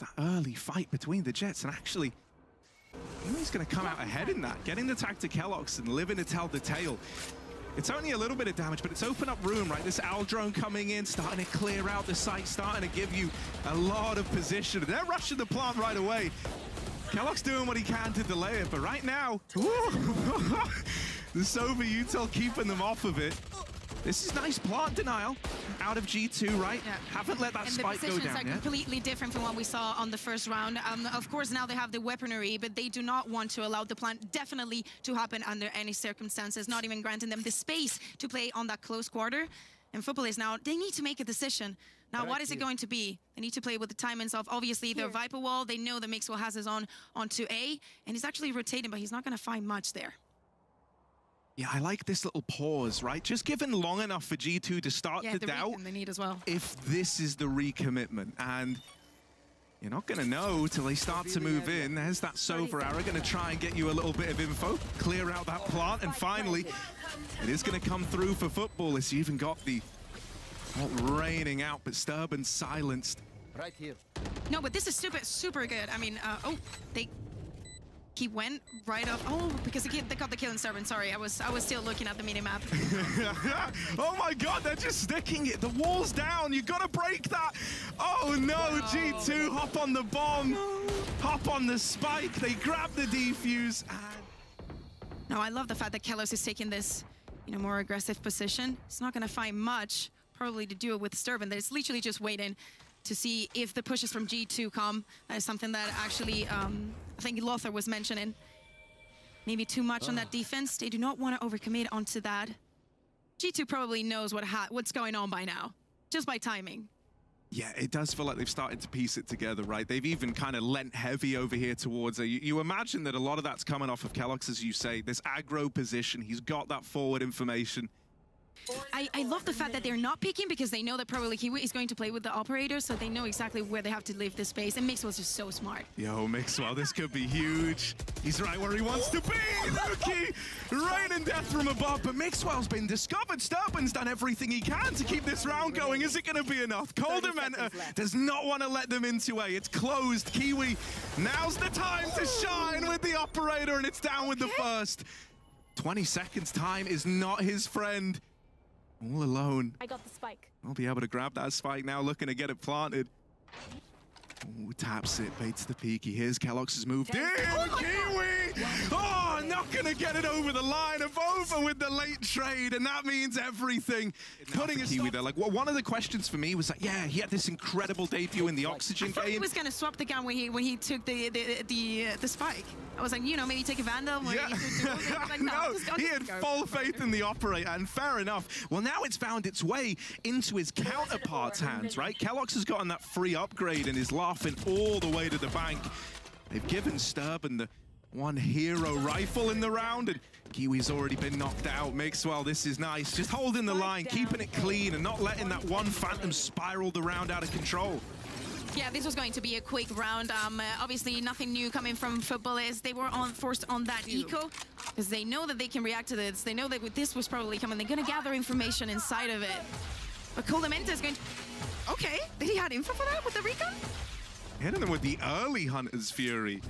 That early fight between the Jetts, and actually, he's going to come out ahead in that, getting the tag to keloqz and living to tell the tale. It's only a little bit of damage, but it's opened up room, right? This Owl drone coming in, starting to clear out the site, starting to give you a lot of position. They're rushing the plant right away. keloqz doing what he can to delay it, but right now, the Sova Util keeping them off of it. This is nice plant denial out of G2, right? Yeah. Haven't let that and spike go down the positions are yet. completely different from what we saw on the first round. Um, of course, now they have the weaponry, but they do not want to allow the plant definitely to happen under any circumstances, not even granting them the space to play on that close quarter. And Futbolists now, they need to make a decision. Now, right what is here. it going to be? They need to play with the timings of, obviously, the Viper wall. They know that Mixwell has his on onto A, and he's actually rotating, but he's not going to find much there. Yeah, I like this little pause, right? Just given long enough for G2 to start yeah, to the doubt they need as well. if this is the recommitment. And you're not going to know till they start to move in. There's that Sova arrow going to try and get you a little bit of info, clear out that plant, and finally, it is going to come through for Futbolists. You even got the not raining out, but Sturban silenced. Right here. No, but this is super, super good. I mean, uh, oh, they he went right up. Oh, because they got the kill in Sturban. Sorry, I was I was still looking at the minimap. oh my god, they're just sticking it. The wall's down. You gotta break that. Oh no, G2 hop on the bomb, no. hop on the spike. They grab the defuse. No, I love the fact that keloqz is taking this, you know, more aggressive position. It's not gonna find much, probably to do it with Sturban. It's literally just waiting to see if the pushes from G2 come. That is something that actually, um, I think Lothar was mentioning. Maybe too much oh. on that defense. They do not want to overcommit onto that. G2 probably knows what what's going on by now, just by timing. Yeah, it does feel like they've started to piece it together, right? They've even kind of lent heavy over here towards it. You, you, imagine that a lot of that's coming off of keloqz, as you say, this aggro position. He's got that forward information. I, I love the fact that they're not picking because they know that probably Kiwi is going to play with the operator, so they know exactly where they have to leave the space. And Mixwell's just so smart. Yo, Mixwell, this could be huge. He's right where he wants to be. Luki, rain and death from above, but Mixwell's been discovered. Sturban's done everything he can to keep this round going. Is it going to be enough? Koldamenta does not want to let them into A. It's closed. Kiwi, now's the time to shine with the operator, and it's down with the first. 20 seconds time is not his friend. All alone. I got the spike. I'll be able to grab that spike now, looking to get it planted. Ooh, taps it, baits the peaky. Here's keloqz's move. in, oh Kiwi! Oh, not gonna get it over the line. Of over with the late trade, and that means everything. Putting a Kiwi there. Like, well, one of the questions for me was like, yeah, he had this incredible debut in the Oxygen I game. he was gonna swap the gun when he when he took the the the, uh, the spike. I was like, you know, maybe take a Vandal. Yeah. Like, no, no he had full faith in the operator, and fair enough. Well, now it's found its way into his counterpart's hands, right? keloqz has gotten that free upgrade and is laughing all the way to the bank. They've given Sturban the one hero rifle in the round, and Kiwi's already been knocked out. Mixwell, this is nice. Just holding the line, keeping it clean, and not letting that one Phantom spiral the round out of control. Yeah, this was going to be a quick round. Um, uh, obviously, nothing new coming from Futbolists. They were on forced on that eco because they know that they can react to this. They know that this was probably coming. They're going to gather information inside of it. But Koldamenta is going to... Okay, did he have info for that with the recon? Hitting them with the early Hunter's Fury.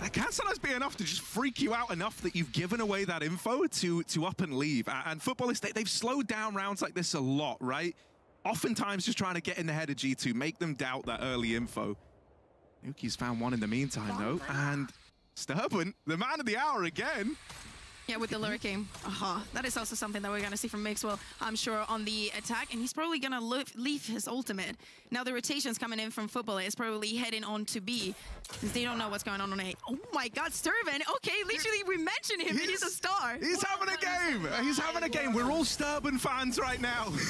That can sometimes be enough to just freak you out enough that you've given away that info to, to up and leave. And Futbolists, they, they've slowed down rounds like this a lot, right? oftentimes just trying to get in the head of G2, make them doubt that early info. nukkye's found one in the meantime, though, and Sturban, the man of the hour again. Yeah, with the lurking. Uh -huh. That is also something that we're going to see from Mixwell, I'm sure, on the attack. And he's probably going to leave his ultimate. Now the rotations coming in from football is probably heading on to B. Because they don't know what's going on on A. Oh my god, Sturban. Okay, literally, we mentioned him. He's, he's a star. He's having a game. He's having a game. We're all Sturban fans right now.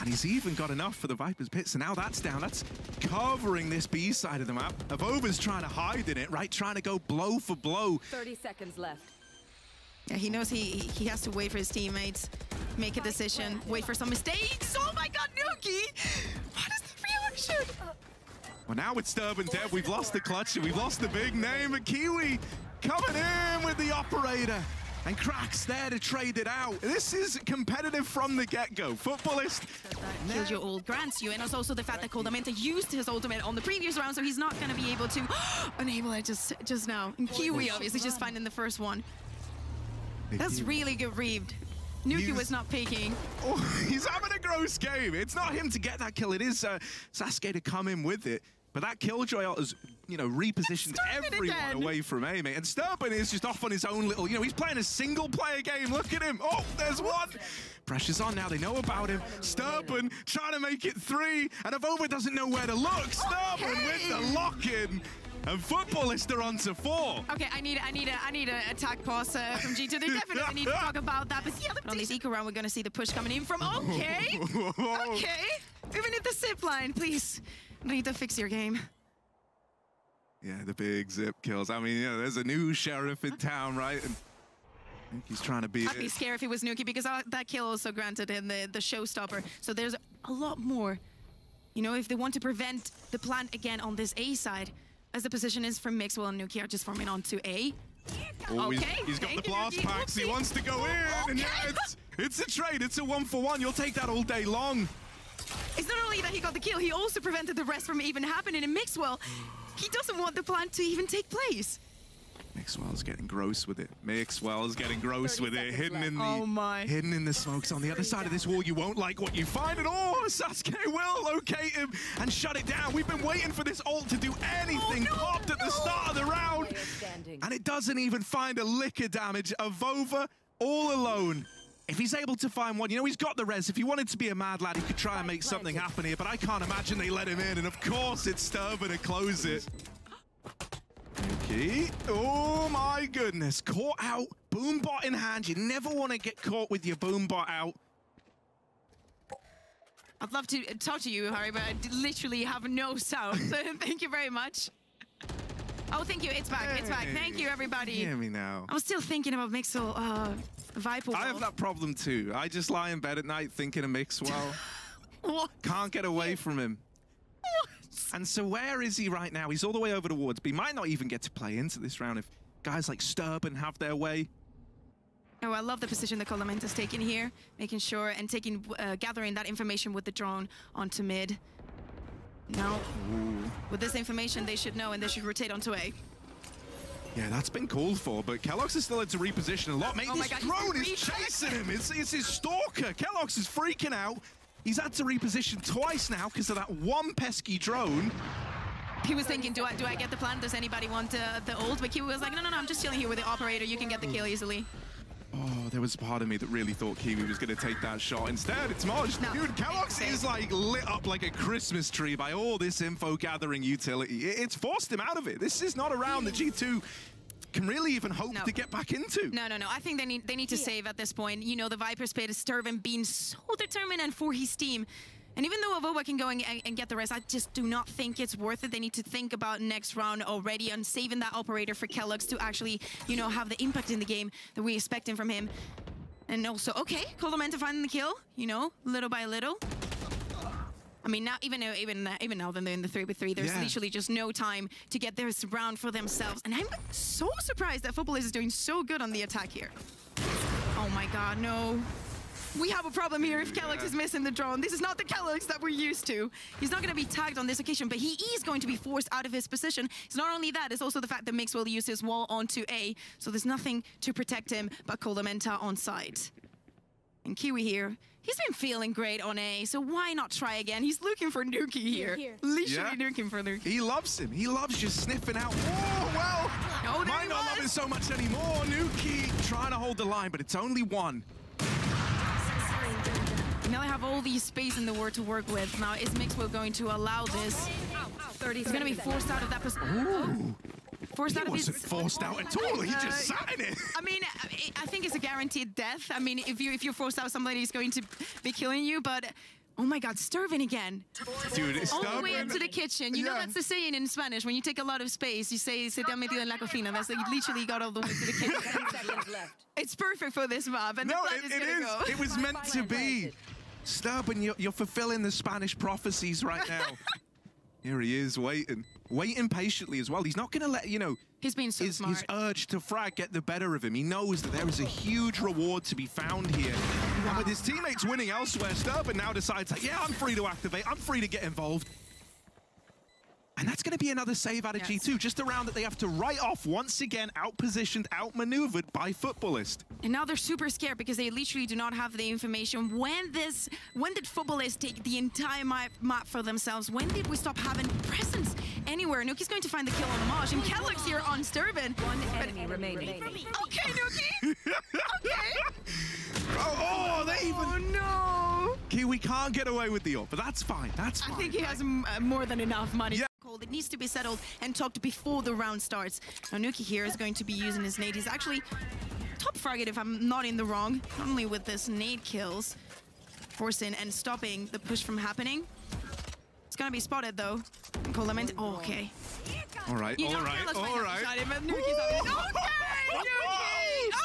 And he's even got enough for the Viper's Pit, so now that's down. That's covering this B side of the map. Avova's trying to hide in it, right? Trying to go blow for blow. 30 seconds left. Yeah, he knows he he has to wait for his teammates, make a decision, wait for some mistakes. Oh my god, nukkye! What is the reaction? Well, now with Sturban dead, we've lost the clutch, we've lost the big name, of Kiwi coming in with the operator. And Crack's there to trade it out. This is competitive from the get-go. Futbolist. That kills your ult grants you, and it's also the fact that Koldamenta used his ultimate on the previous round, so he's not going to be able to enable it just just now. And Kiwi obviously just finding the first one. That's really good read. nukkye was not peeking. Oh, he's having a gross game. It's not him to get that kill. It is uh, Sasuke to come in with it. But that Killjoy ult has, you know, repositioned everyone away from A, mate. And Sturban is just off on his own little, you know, he's playing a single-player game. Look at him. Oh, there's one. Pressure's on now. They know about him. Sturban trying to make it three. And Avova doesn't know where to look. Sturban with the lock-in. And football is on to four. Okay, I need I need a I need an attack pause uh, from G2. They definitely need to talk about that. But yeah, on this eco round, we're gonna see the push coming in from. Okay, okay. Even if the zip line, please. Need to fix your game. Yeah, the big zip kills. I mean, yeah, there's a new sheriff in town, right? And I think he's trying to beat I'd be it. scared if it was nukkye because uh, that kill also granted him the the showstopper. So there's a lot more. You know, if they want to prevent the plant again on this A side, as the position is from Mixwell and nukkye are just forming onto A. Oh, he's- Okay, he's got the thank you, blast packs. He wants to go in. And yeah, it's, it's a trade. It's a one for one. You'll take that all day long. It's not only that he got the kill, he also prevented the rest from even happening in Mixwell. He doesn't want the plan to even take place. Mixwell's getting gross with it. Mixwell's getting gross with it. Hidden left. in the Oh my. hidden in the smokes on the other side of this wall. You won't like what you find at all. Sasuke will locate him and shut it down. We've been waiting for this ult to do anything. Oh, no, Popped at the start of the round. And it doesn't even find a lick of damage. Avova all alone. If he's able to find one, you know, he's got the res. If he wanted to be a mad lad, he could try and make something happen here, but I can't imagine they let him in. And of course, it's Sturban to close it. Oh my goodness. Caught out. Boombot in hand. You never want to get caught with your boombot out. I'd love to talk to you, Harry, but I literally have no sound. So thank you very much. Oh, thank you. It's back. It's back. Thank you, everybody. Hear me now. I was still thinking about Mixwell, uh, Viper. I have that problem too. I just lie in bed at night thinking of Mixwell. What? Can't get away from him. And so where is he right now? He's all the way over towards B. Might not even get to play into this round if guys like Sturban have their way. Oh, I love the position that Koldamenta's taking here, making sure and taking, uh, gathering that information with the drone onto mid. Now, with this information, they should know and they should rotate onto A. Yeah, that's been called for, but keloqz is still had to reposition a lot. Mate, Oh my this God, drone is chasing him. It's, it's his stalker. keloqz is freaking out. He's had to reposition twice now because of that one pesky drone. He was thinking, do I do I get the plant? Does anybody want uh, the old? But Kiwi was like, no, no, no, I'm just chilling here with the operator. You can get the kill easily. Oh, there was a part of me that really thought Kiwi was going to take that shot. Instead, it's Moj. No. Dude, keloqz is like lit up like a Christmas tree by all this info gathering utility. It's forced him out of it. This is not a round that G2 can really even hope No. to get back into. No, no, no. I think they need they need to save at this point. You know, the Viper's played Sturban being so determined and for his team. And even though Avova can go and, and get the rest, I just do not think it's worth it. They need to think about next round already and saving that operator for keloqz to actually, you know, have the impact in the game that we expecting from him. And also, okay, Koldamenta finding the kill, you know, little by little. I mean, now even even even now, when they're in the three with three, there's Yeah. literally just no time to get this round for themselves. And I'm so surprised that Football is doing so good on the attack here. Oh my God, no. We have a problem here if keloqz is missing the drone. This is not the keloqz that we're used to. He's not going to be tagged on this occasion, but he is going to be forced out of his position. It's not only that, it's also the fact that Mixwell use his wall onto A, so there's nothing to protect him but Koldamenta on site. And Kiwi here, he's been feeling great on A, so why not try again? He's looking for nukkye here. here. Literally Yeah. looking for nukkye. He loves him. He loves just sniffing out. Oh, well. Oh, there Might he not love was. it so much anymore. nukkye trying to hold the line, but it's only one. Now I have all these space in the world to work with. Now is Mixwell going to allow this? 30 He's going to be forced out of that position. Ooh. Forced He out of wasn't forced out at all. He just Uh, sat in it. I mean, I- I think it's a guaranteed death. I mean, if you if you're forced out, somebody's going to be killing you. But oh my God, Sturban again, Dude, it's all the way stubborn. up to the kitchen. You know that's the saying in Spanish. When you take a lot of space, you say "se te ha metido en la cocina." That's like, literally got all the way to the kitchen. seconds left. it's perfect for this mob, and No, the plan it, is it gonna is. go. It was meant to be. planted. Stubborn, you're, you're fulfilling the Spanish prophecies right now. Here he is, waiting. Waiting patiently as well. He's not going to let, you know, He's been so his, smart. his urge to frag get the better of him. He knows that there is a huge reward to be found here. And with his teammates winning elsewhere, Sturban now decides, like, yeah, I'm free to activate. I'm free to get involved. And that's going to be another save out of Yes. G2, just a round that they have to write off once again, outpositioned, outmaneuvered by Futbolist. And now they're super scared because they literally do not have the information. When this, when did Futbolists take the entire map, map for themselves? When did we stop having presence anywhere? nukkye's going to find the kill on Maj, and keloqz here on Sturban. One enemy remaining. Okay, nukkye. okay. Oh, oh, they even... Oh no. Kiwi can't get away with the ult, but that's fine. That's fine. I think he has m- uh, more than enough money. Yeah. Cold. It needs to be settled and talked before the round starts. Now nukkye here is going to be using his nade. He's actually top fragget if I'm not in the wrong. Not only with this nade kills, forcing and stopping the push from happening. It's gonna be spotted though. Cold Lament. Oh, okay. All right, You all know, right, keloqz might all have right. shot him, but nukkye's.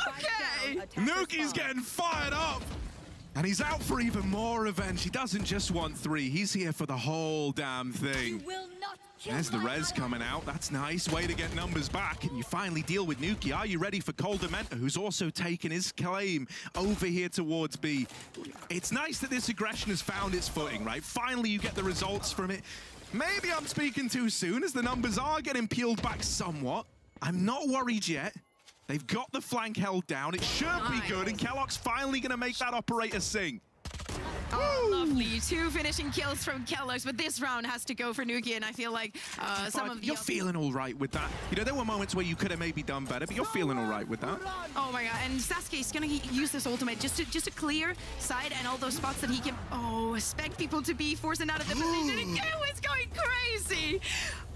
Okay, nukkye. Okay. nukkye's getting fired up. And he's out for even more revenge. He doesn't just want three. He's here for the whole damn thing. Will not kill There's the my res coming out. That's nice. Way to get numbers back. And you finally deal with nukkye. Are you ready for Koldamenta, who's also taken his claim over here towards B? It's nice that this aggression has found its footing, right? Finally, you get the results from it. Maybe I'm speaking too soon, as the numbers are getting peeled back somewhat. I'm not worried yet. They've got the flank held down. It should be good, and keloqz finally going to make that operator sing. Oh, lovely. Two finishing kills from keloqz, but this round has to go for nukkye, and I feel like uh, some of the you're feeling all right with that. You know, there were moments where you could have maybe done better, but you're feeling all right with that. Oh my god, and Sasuke is gonna use this ultimate just to just to clear side and all those spots that he can oh expect people to be forcing out of the position and Geo is going crazy.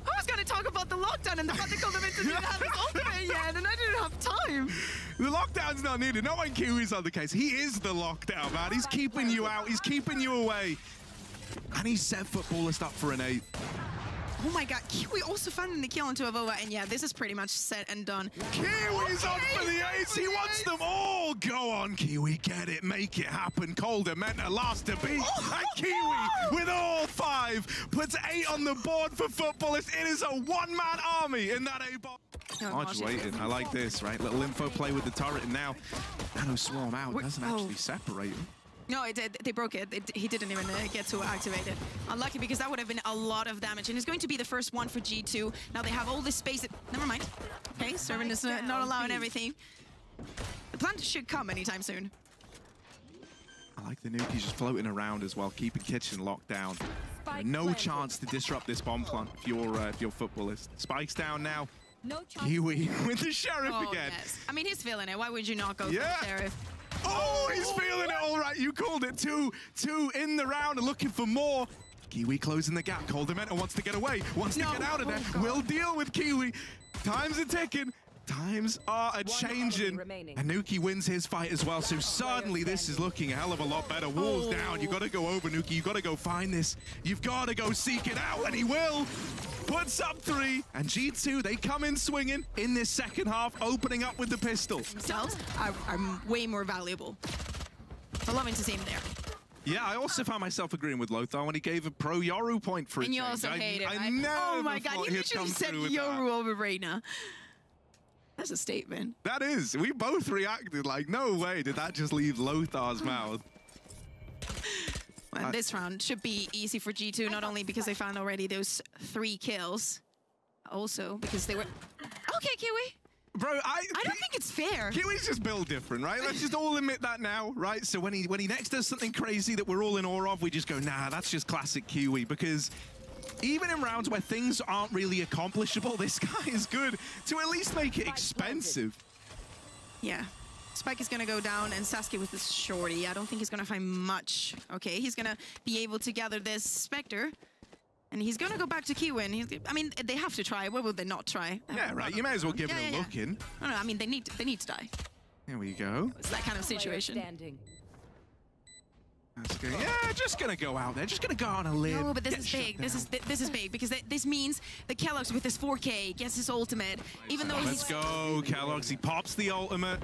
I was gonna talk about the lockdown and the fact that Cultivate didn't have his ultimate yet, and I didn't have time. The lockdown's not needed. No one Kiwi's on the case. He is the lockdown, man. He's keeping you out. He's keeping you away. And he set Futbolist up for an eight. Oh my god, Kiwi also found the kill into Avova, and yeah, this is pretty much set and done. Kiwi's on for the eights. He wants them all. Go on, Kiwi. Get it. Make it happen. Calder meant a last to beat. Oh, and oh, Kiwi, oh, with all five, puts eight on the board for Futbolist. It is a one-man army in that A-ball. Oh, Oh, gosh, just waiting. I like this, right? Little info play with the turret, and now Nano Swarm out. We're- Doesn't oh. actually separate him. No, it, it, they broke it. it. He didn't even uh, get to activate it. Unlucky because that would have been a lot of damage. And it's going to be the first one for G2. Now they have all this space. Never mind. Okay, Servant is uh, not allowing everything. The plant should come anytime soon. I like the nuke. He's just floating around as well, keeping Kitchen locked down. Spike no planted. chance to disrupt this bomb plant if you're uh, if you're Futbolist. Spikes down now. No chance. Kiwi with the sheriff Oh, again. yes. I mean, he's feeling it. Why would you not go Yeah. for Sheriff? Oh, he's feeling it all right. You called it. Two, two in the round and looking for more. Kiwi closing the gap. Koldamenta wants to get away, wants No. to get out of there. Oh, we'll deal with Kiwi. Times are ticking. Times are a changing. enemy remaining. And nukkye wins his fight as well. So suddenly this is looking a hell of a lot better. Walls Oh. down. You got to go over, nukkye. You got to go find this. You've got to go seek it out, and he will. Puts up three, and G2 they come in swinging in this second half, opening up with the pistol. Themselves are, are way more valuable. I'm loving to see him there. Yeah, I also found myself agreeing with Lothar when he gave a pro Yoru point for a And you change. also I, hate it, I right? never oh my god, you he'd come literally said through Yoru that. over Reina. That's a statement. That is, we both reacted like, no way did that just leave Lothar's mouth. Well, I- this round should be easy for G2, not only because they found already those three kills, also because they were... Okay, Kiwi. Bro, I, I don't think it's fair. Kiwi's just built different, right? Let's just all admit that now, right? So when he when he next does something crazy that we're all in awe of, we just go, nah, that's just classic Kiwi because even in rounds where things aren't really accomplishable, this guy is good to at least make it expensive. Yeah. Spike is gonna go down, and Sasuke with this shorty. I don't think he's gonna find much. Okay, he's gonna be able to gather this Spectre. And he's gonna go back to Kiwin. He's, I mean, they have to try. Why would they not try? Yeah, have right. You may as well give Yeah, it a yeah, yeah. look in. No, no, I mean, they need to, they need to die. There we go. It's that kind of situation. Standing. Yeah, just gonna go out there. Just gonna go on a limb. No, but this is big. This is th- this is big because th- this means that keloqz with his 4K gets his ultimate, even though Let's he's go, keloqz. He pops the ultimate.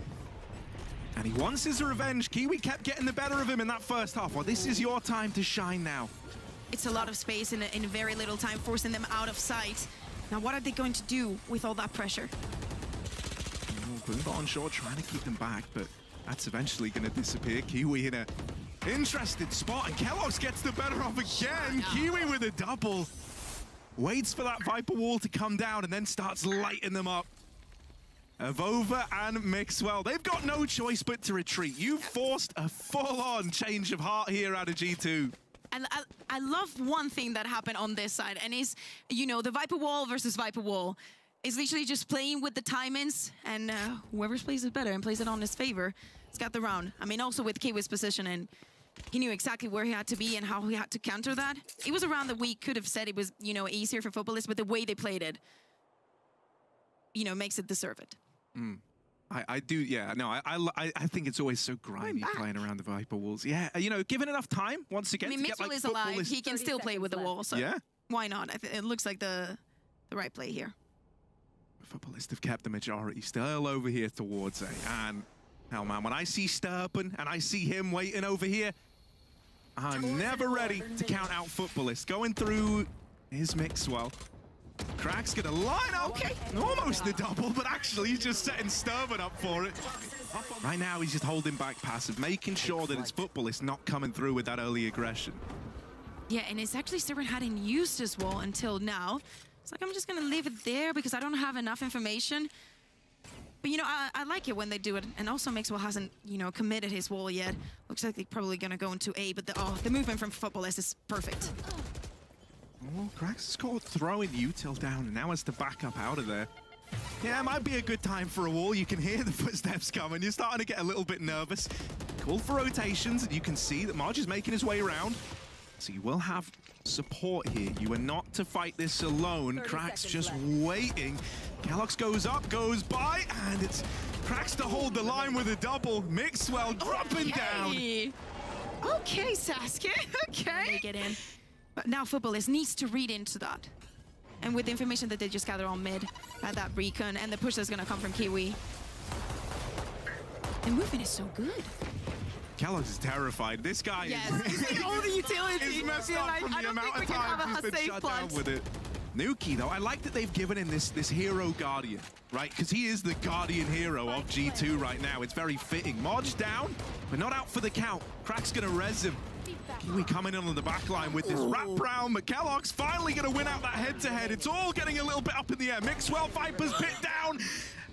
And he wants his revenge. Kiwi kept getting the better of him in that first half. Well, this is your time to shine now. it's a lot of space in, in very little time, forcing them out of sight. Now, what are they going to do with all that pressure? Oh, Boomba on short trying to keep them back, but that's eventually going to disappear. Kiwi in a interested spot, and keloqz gets the better of again. Kiwi with a double. Waits for that Viper wall to come down and then starts lighting them up. Avova and Mixwell, they've got no choice but to retreat. You forced a full-on change of heart here out of G2. I, I, I love one thing that happened on this side, and is, you know, the Viper Wall versus Viper Wall is literally just playing with the timings, and uh, whoever plays it better and plays it on his favor, has got the round. I mean, also with Kiwi's position, and he knew exactly where he had to be and how he had to counter that. It was a round that we could have said it was, you know, easier for Futbolists, but the way they played it, you know, makes it deserve it. Mm. I, I do, yeah. No, I, I, I think it's always so grimy playing around the Viper walls. Yeah, uh, you know, given enough time, once again, I mean, to get like is alive. He can still play with the wall, so Yeah. why not? I th- it looks like the the right play here. Futbolists have kept the majority still over here towards A. And, hell man, when I see Sturban and I see him waiting over here, I'm never ready to count out Futbolists. Going through his Mixwell. Crack's gonna line up. Okay. Almost the double, but actually he's just setting Sturban up for it. Right now he's just holding back passive, making sure that his Futbolist not coming through with that early aggression. Yeah, and it's actually Sturban hadn't used his wall until now. It's like, I'm just gonna leave it there because I don't have enough information. But, you know, I, I like it when they do it. And also Mixwell hasn't, you know, committed his wall yet. Looks like they're probably gonna go into A, but the, oh, the movement from Futbolist is perfect. Oh, Crax is caught throwing util down and now has to back up out of there. Yeah, it might be a good time for a wall. You can hear the footsteps coming. You're starting to get a little bit nervous. Call for rotations, and you can see that Marge is making his way around. So you will have support here. You are not to fight this alone. 30 Crax seconds just left. waiting. Galax goes up, goes by, and it's cracks to hold the line with a double. Mixwell oh, dropping down. Okay. Okay, Sasuke. okay. They get in. But now Futbolist needs to read into that. And with the information that they just gather on mid, at that recon, and the push that's gonna come from Kiwi. The movement is so good. keloqz is terrified. This guy is. Yes, is... it's the only utility. is messed up like, from I the don't amount think of we can times have he's a been safe shut plant. down with it. Nuki, though, I like that they've given him this this hero guardian, right? Because he is the guardian hero of G2 right now. It's very fitting. Modge down, but not out for the count. Crack's gonna res him. Kiwi coming in on the back line with this wrap oh. round, but finally gonna win out that head-to-head. It's all getting a little bit up in the air. Mixwell, Viper's pit down.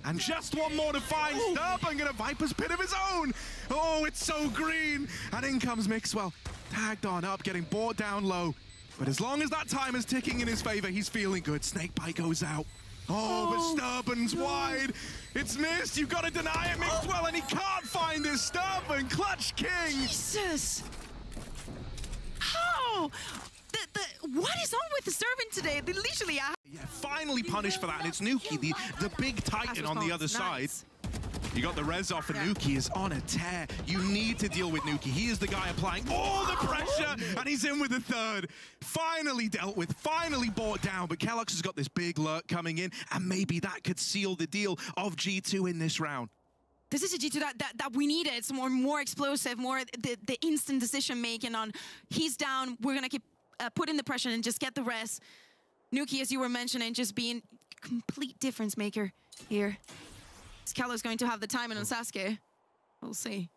And just one more to find. Oh. Sturban gonna Viper's pit of his own. Oh, it's so green. And in comes Mixwell. Tagged on up, getting brought down low. But as long as that time is ticking in his favor, he's feeling good. Snakebite goes out. Oh, but oh, Sturban's wide. It's missed. You've got to deny it, Mixwell, and he can't find his Sturban. Clutch King. Jesus! How? The, the, what is on with the servant today? They literally are. Yeah, finally punished for that, and it's nukkye, the, the big titan on the other side. You got the res off, and Yeah. nukkye is on a tear. You need to deal with nukkye. He is the guy applying all the pressure, and he's in with the third. Finally dealt with, finally brought down, but keloqz has got this big lurk coming in, and maybe that could seal the deal of G2 in this round. This is a G2 that, that, that we needed. It's more more explosive, more the, the instant decision making on he's down, we're gonna keep uh, putting the pressure and just get the rest. nukkye, as you were mentioning, just being complete difference maker here. Skeller's going to have the timing on oh. Sasuke. We'll see.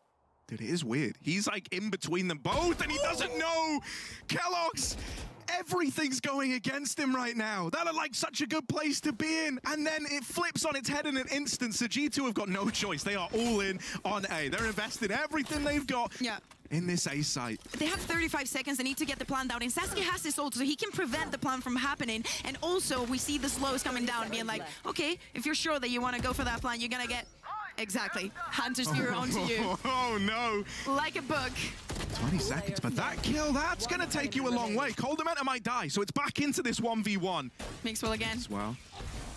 Dude, it is weird. He's like in between them both, and he doesn't know. keloqz, everything's going against him right now. That are like such a good place to be in. And then it flips on its head in an instant. So G2 have got no choice. They are all in on A. They're investing everything they've got Yeah. In this A site. They have 35 seconds. They need to get the plan down. And Sasuke has this ult, so he can prevent the plan from happening. And also, we see the slows coming down, being like, okay, if you're sure that you want to go for that plan, you're going to get... Exactly. Hunter Spear onto you. Oh no. Like a book. 20 seconds, but that kill, that's gonna take you a long way. Koldamenta might die, so it's back into this 1v1 Mixwell again. as well.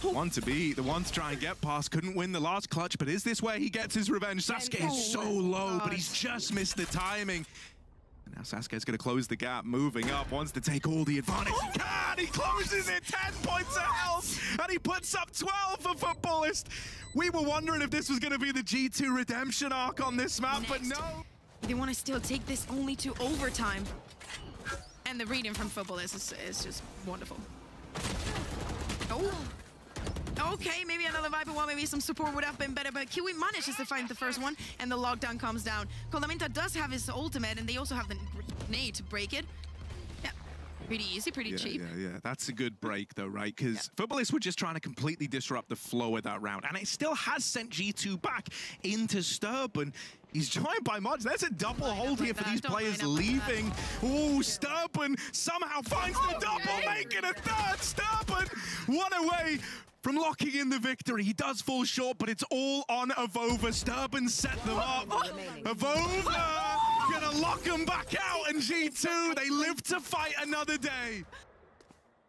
One to beat, the one to try and get past. Couldn't win the last clutch, but is this where he gets his revenge? Sasuke is so oh low, but he's just missed the timing. And now Sasuke's going to close the gap, moving up, wants to take all the advantage. He can! He closes it, 10 points of health, and he puts up 12 for Futbolist. We were wondering if this was going to be the G2 redemption arc on this map, but no. They want to still take this only to overtime. And the reading from football is, is, is just wonderful. Oh. Okay, maybe another Viper wall, maybe some support would have been better, but Kiwi manages to find the first one, and the lockdown comes down. Koldamenta does have his ultimate, and they also have the grenade to break it. Yeah, pretty easy, pretty Yeah, cheap. yeah, yeah. That's a good break, though, right? Because Futbolists were just trying to completely disrupt the flow of that round, and it still has sent G2 back into Sturban. He's joined by Mods. There's a double hold like here for that. these Don't players line up like that. leaving. Oh, Sturban somehow finds the double, Okay. making a third. Sturban one away from locking in the victory. He does fall short, but it's all on Avova. Sturban set them up. Avova gonna lock them back out, and G2, they live to fight another day.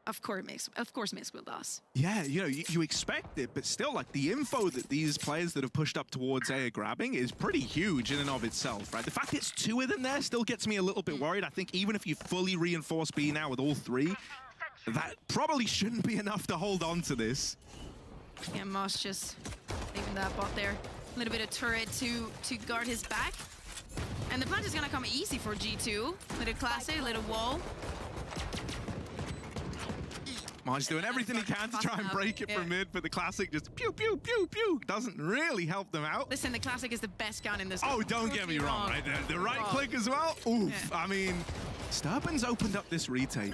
Of course, Mix, of course, Mix will lose. Yeah, you know, you, you expect it, but still, like, the info that these players that have pushed up towards A are grabbing is pretty huge in and of itself, right? The fact it's two of them there still gets me a little bit mm. worried. I think even if you fully reinforce B now with all three, that probably shouldn't be enough to hold on to this. Yeah, Moss just leaving that bot there. A little bit of turret to to guard his back. And the plant is gonna come easy for G2. Little classic, little wall. Marge's doing everything he can to try and break it from Yeah. mid, but the classic just pew, pew, pew, pew doesn't really help them out. Listen, the classic is the best gun in this. Oh, game. don't get me wrong. Right? The, the right Wrong. click as well. Oof. Yeah. I mean, Sturban's opened up this retake.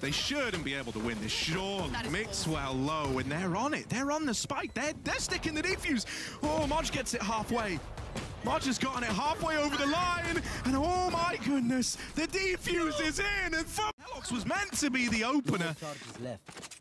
They shouldn't be able to win this. Surely. Mixwell low, and they're on it. They're on the spike. They're, they're sticking the defuse. Oh, Modge gets it halfway. Modge has gotten it halfway over the line, and oh my goodness, the defuse is in, and Helox was meant to be the opener.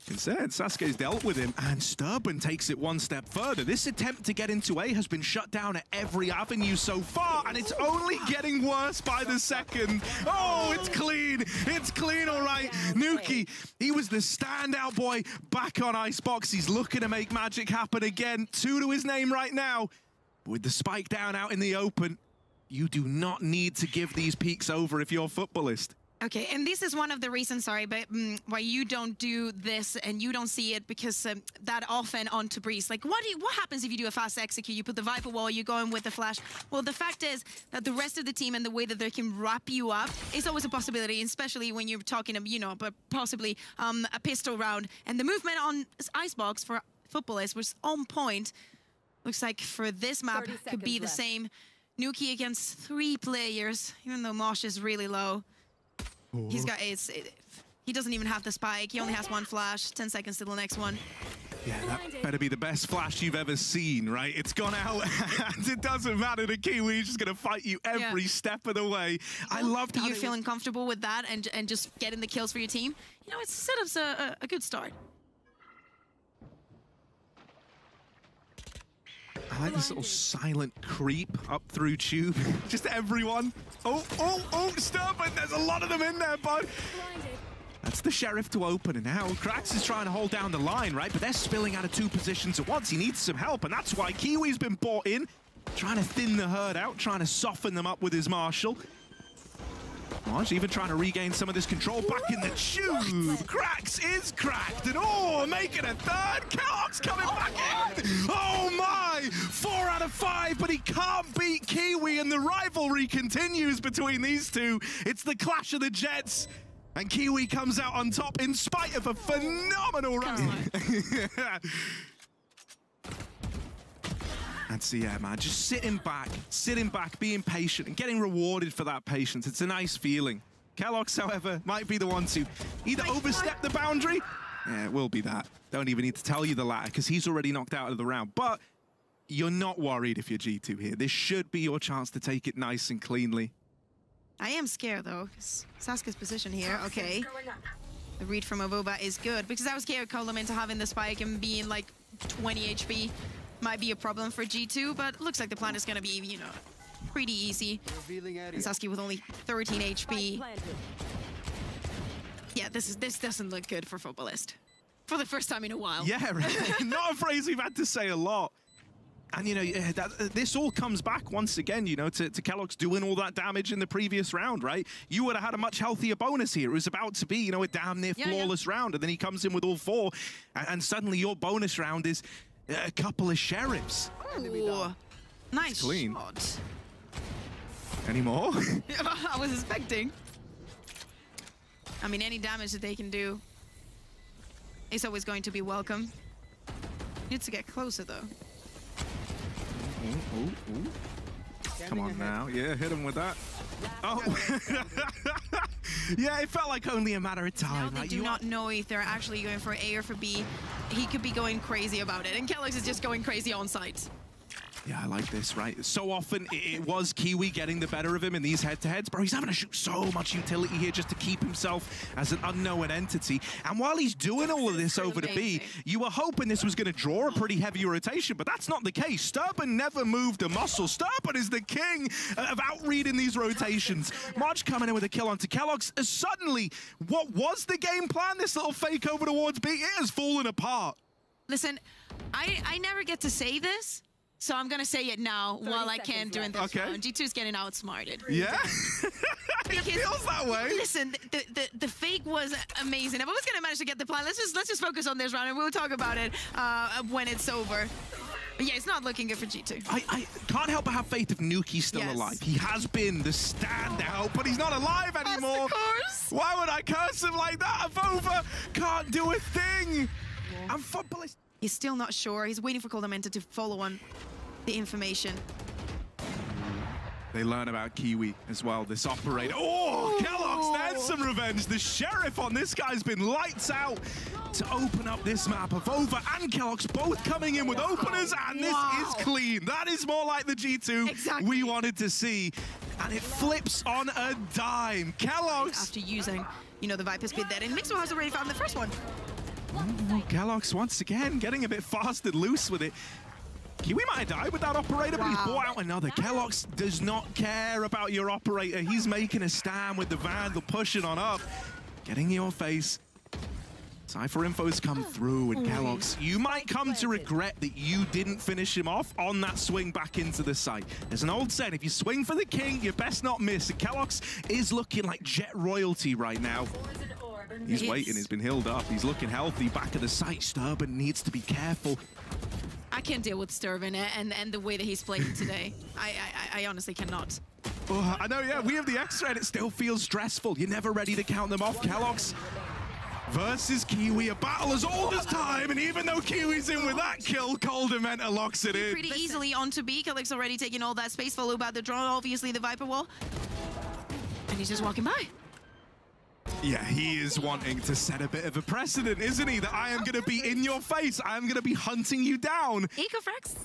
Instead, Sasuke's dealt with him, and Sturban takes it one step further. This attempt to get into A has been shut down at every avenue so far, and it's only getting worse by the second. Oh, it's clean. It's clean, all right. nukkye, he was the standout boy back on Icebox. He's looking to make magic happen again. Two to his name right now. With the spike down out in the open, you do not need to give these peaks over if you're a Futbolist. Okay, and this is one of the reasons, sorry, but mm, why you don't do this and you don't see it because um, that often onto Breeze. Like, what do you, what happens if you do a fast execute? You put the Viper wall, you go in with the flash. Well, the fact is that the rest of the team and the way that they can wrap you up is always a possibility, especially when you're talking, um, you know, but possibly um, a pistol round. And the movement on Icebox for footballers was on point. Looks like for this map could be the left. same. nukkye against three players, even though Mosh is really low. He's got it's, it, he doesn't even have the spike. He only has one flash. 10 seconds to the next one. Yeah, that better be the best flash you've ever seen, right? It's gone out, and it doesn't matter. The Kiwi is just going to fight you every Yeah. step of the way. I loved how you they- feeling comfortable with that and and just getting the kills for your team. You know, it's setup's a, a, a good start. I like this little silent creep up through tube. just everyone. Oh, oh, oh, it. There's a lot of them in there, bud. That's the sheriff to open, and now Krax is trying to hold down the line, right? But they're spilling out of two positions at once. He needs some help, and that's why Kiwi's been brought in, trying to thin the herd out, trying to soften them up with his marshal. Marge even trying to regain some of this control back in the tube. Krax is cracked, and oh, making a third. keloqz coming back in. Oh my! Four out of five, but he can't beat Kiwi, and the rivalry continues between these two. It's the clash of the Jetts. And Kiwi comes out on top in spite of a phenomenal round. That's the yeah, man. Just sitting back, sitting back, being patient, and getting rewarded for that patience. It's a nice feeling. keloqz, however, might be the one to either overstep the boundary. Yeah, it will be that. Don't even need to tell you the latter because he's already knocked out of the round. But you're not worried if you're G2 here. This should be your chance to take it nice and cleanly. I am scared though, 'cause Sasuke's position here. Okay. The read from Avova is good because I was scared Colum into having the spike and being like 20 HP might be a problem for G2, but looks like the plan is going to be, you know, pretty easy. And Sasuke with only 13 HP. Yeah, this is this doesn't look good for Futbolist. For the first time in a while. Yeah, right. not a phrase we've had to say a lot. And, you know, that, uh, this all comes back once again, you know, to, to keloqz doing all that damage in the previous round, right? You would have had a much healthier bonus here. It was about to be, you know, a damn near Yeah, yeah. flawless round. And then he comes in with all four. And, and suddenly your bonus round is a couple of sheriffs. Ooh, nice clean. shot. Any more? I was expecting. I mean, any damage that they can do is always going to be welcome. Needs to get closer though. Ooh, ooh, ooh. Come on now. Yeah, hit him with that. Oh. yeah, it felt like only a matter of time. Now they right? do not know if they're actually going for A or for B. He could be going crazy about it, and keloqz is just going crazy on site. Yeah, I like this, right? So often it, was Kiwi getting the better of him in these head-to-heads, bro. He's having to shoot so much utility here just to keep himself as an unknown entity. And while he's doing all of this over to B, you were hoping this was going to draw a pretty heavy rotation, but that's not the case. Sturban never moved a muscle. Sturban is the king of outreading these rotations. March coming in with a kill onto keloqz. Uh, Suddenly, what was the game plan? This little fake over towards B, it has fallen apart. Listen, I I never get to say this, so I'm gonna say it now while I can seconds during this. Okay. round. G2's getting outsmarted. Yeah? it feels that way. Listen, the, the the fake was amazing. If I was gonna manage to get the plan, let's just let's just focus on this round and we'll talk about it uh, when it's over. But yeah, it's not looking good for G2. I, I can't help but have faith if nukkye's still Yes. alive. He has been the standout, but he's not alive anymore. Of course. Why would I curse him like that? Avova can't do a thing. And football is. He's still not sure. He's waiting for Koldamenta to follow on the information. They learn about Kiwi as well, this operator. Oh, oh, keloqz, there's some revenge. The sheriff on this guy's been lights out to open up this map. Avova and keloqz both coming in with openers, and this Wow. is clean. That is more like the G2 Exactly. we wanted to see. And it flips on a dime. keloqz After using, you know, the Viper speed there. And Mixwell has already found the first one. Kellogg's once again getting a bit fast and loose with it. Kiwi might have died with that operator, but he's Wow. bought out another. keloqz does not care about your operator. He's making a stand with the Vandal, pushing on up, getting in your face. Cypher info's come through, and keloqz, you might come to regret that you didn't finish him off on that swing back into the site. There's an old saying, if you swing for the king, you best not miss. And keloqz is looking like Jett royalty right now. He's waiting, he's been healed up, he's looking healthy. Back of the site, Sturban needs to be careful. I can't deal with Sturban and, and the way that he's playing today. I, I, I honestly cannot. Oh, I know, yeah, we have the extra and it still feels stressful. You're never ready to count them off. keloqz versus Kiwi, a battle as old as time, and even though Kiwi's in with that kill, Koldamenta locks it in. Pretty easily onto B. Kellick's already taking all that space, followed by the draw, obviously the Viper wall. And he's just walking by. Yeah, he is wanting to set a bit of a precedent, isn't he? That I am going to be in your face. I am going to be hunting you down. Ecofrax.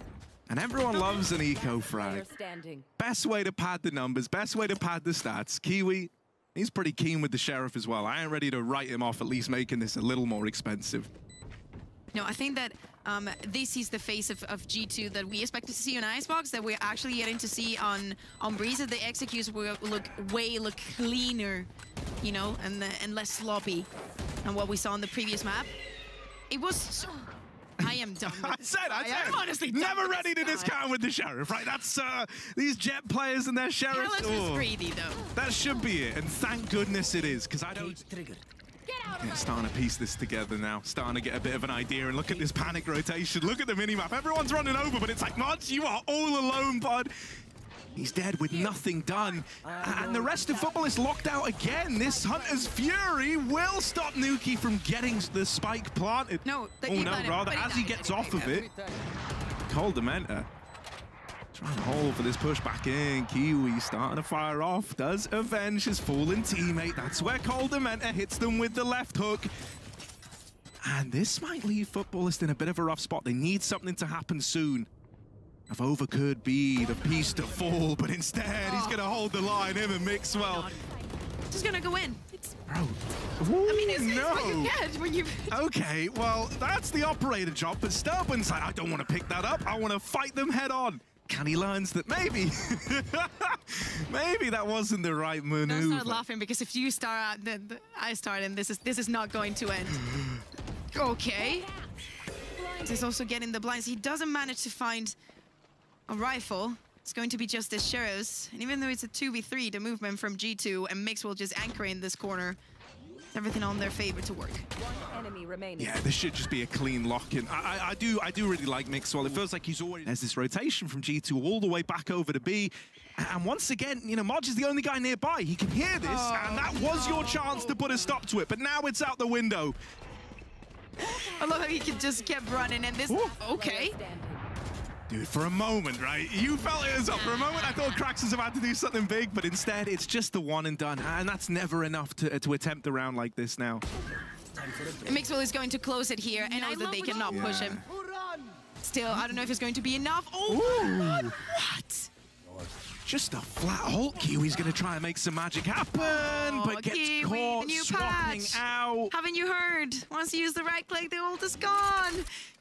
And everyone loves an eco frag. Best way to pad the numbers, best way to pad the stats. Kiwi, he's pretty keen with the sheriff as well. I ain't ready to write him off, at least making this a little more expensive. No, I think that um, this is the face of, of G2 that we expected to see on Icebox, that we're actually getting to see on on Breeze. That the executes will look way look cleaner, you know, and uh, and less sloppy than what we saw on the previous map. It was. So, I am done. I said, I guy. said, I'm honestly never ready to discount with the sheriff, right? That's uh, these Jett players and their sheriffs. Alex is oh, greedy though. that should be it, and thank goodness it is, because I don't. Yeah, starting to piece this together now. Starting to get a bit of an idea. And look at this panic rotation. Look at the minimap. Everyone's running over, but it's like, Mods, you are all alone, bud. He's dead with nothing done. And the rest of football is locked out again. This Hunter's Fury will stop nukkye from getting the spike planted. No, they oh no, rather, as he gets off of it, Koldamenta trying to hold for this push back in. Kiwi starting to fire off. Does avenge his fallen teammate. That's where Koldamenta hits them with the left hook. And this might leave Futbolist in a bit of a rough spot. They need something to happen soon. Avova could be the piece to fall, but instead he's going to hold the line. Him and Mixwell. Just gonna go in. It's, Bro. I mean, it's, it's no. what you get when you. Okay, well, that's the operator job, but Sturban's like, I don't want to pick that up. I want to fight them head on. He learns that maybe, maybe that wasn't the right Don't maneuver. start laughing because if you start out, then I start, and this is this is not going to end. okay. He's also getting the blinds. He doesn't manage to find a rifle. It's going to be just this Sheriff's. And even though it's a 2v3, the movement from G2 and Mixwell just anchor in this corner. Everything on their favor to work. One enemy remaining. Yeah, this should just be a clean lock-in. I, I, I do, I do really like Mixwell. It feels like he's already there's this rotation from G2 all the way back over to B, And once again, you know, Modge is the only guy nearby. He can hear this, oh, and that was your chance to put a stop to it. But now it's out the window. I love how he could just kept running and this. Ooh. Okay. Dude, for a moment, right? You felt it as well. For a moment, I thought Krax was about to do something big, but instead, it's just the one and done. And that's never enough to, to attempt a round like this now. And Mixwell is going to close it here and knows that they cannot push him. Still, I don't know if it's going to be enough. Oh my god, what? Just a flat halt. Kiwi's going to try and make some magic happen, but gets Kiwi, caught the new swapping patch. out. Haven't you heard? Once you use the right click, the ult is gone.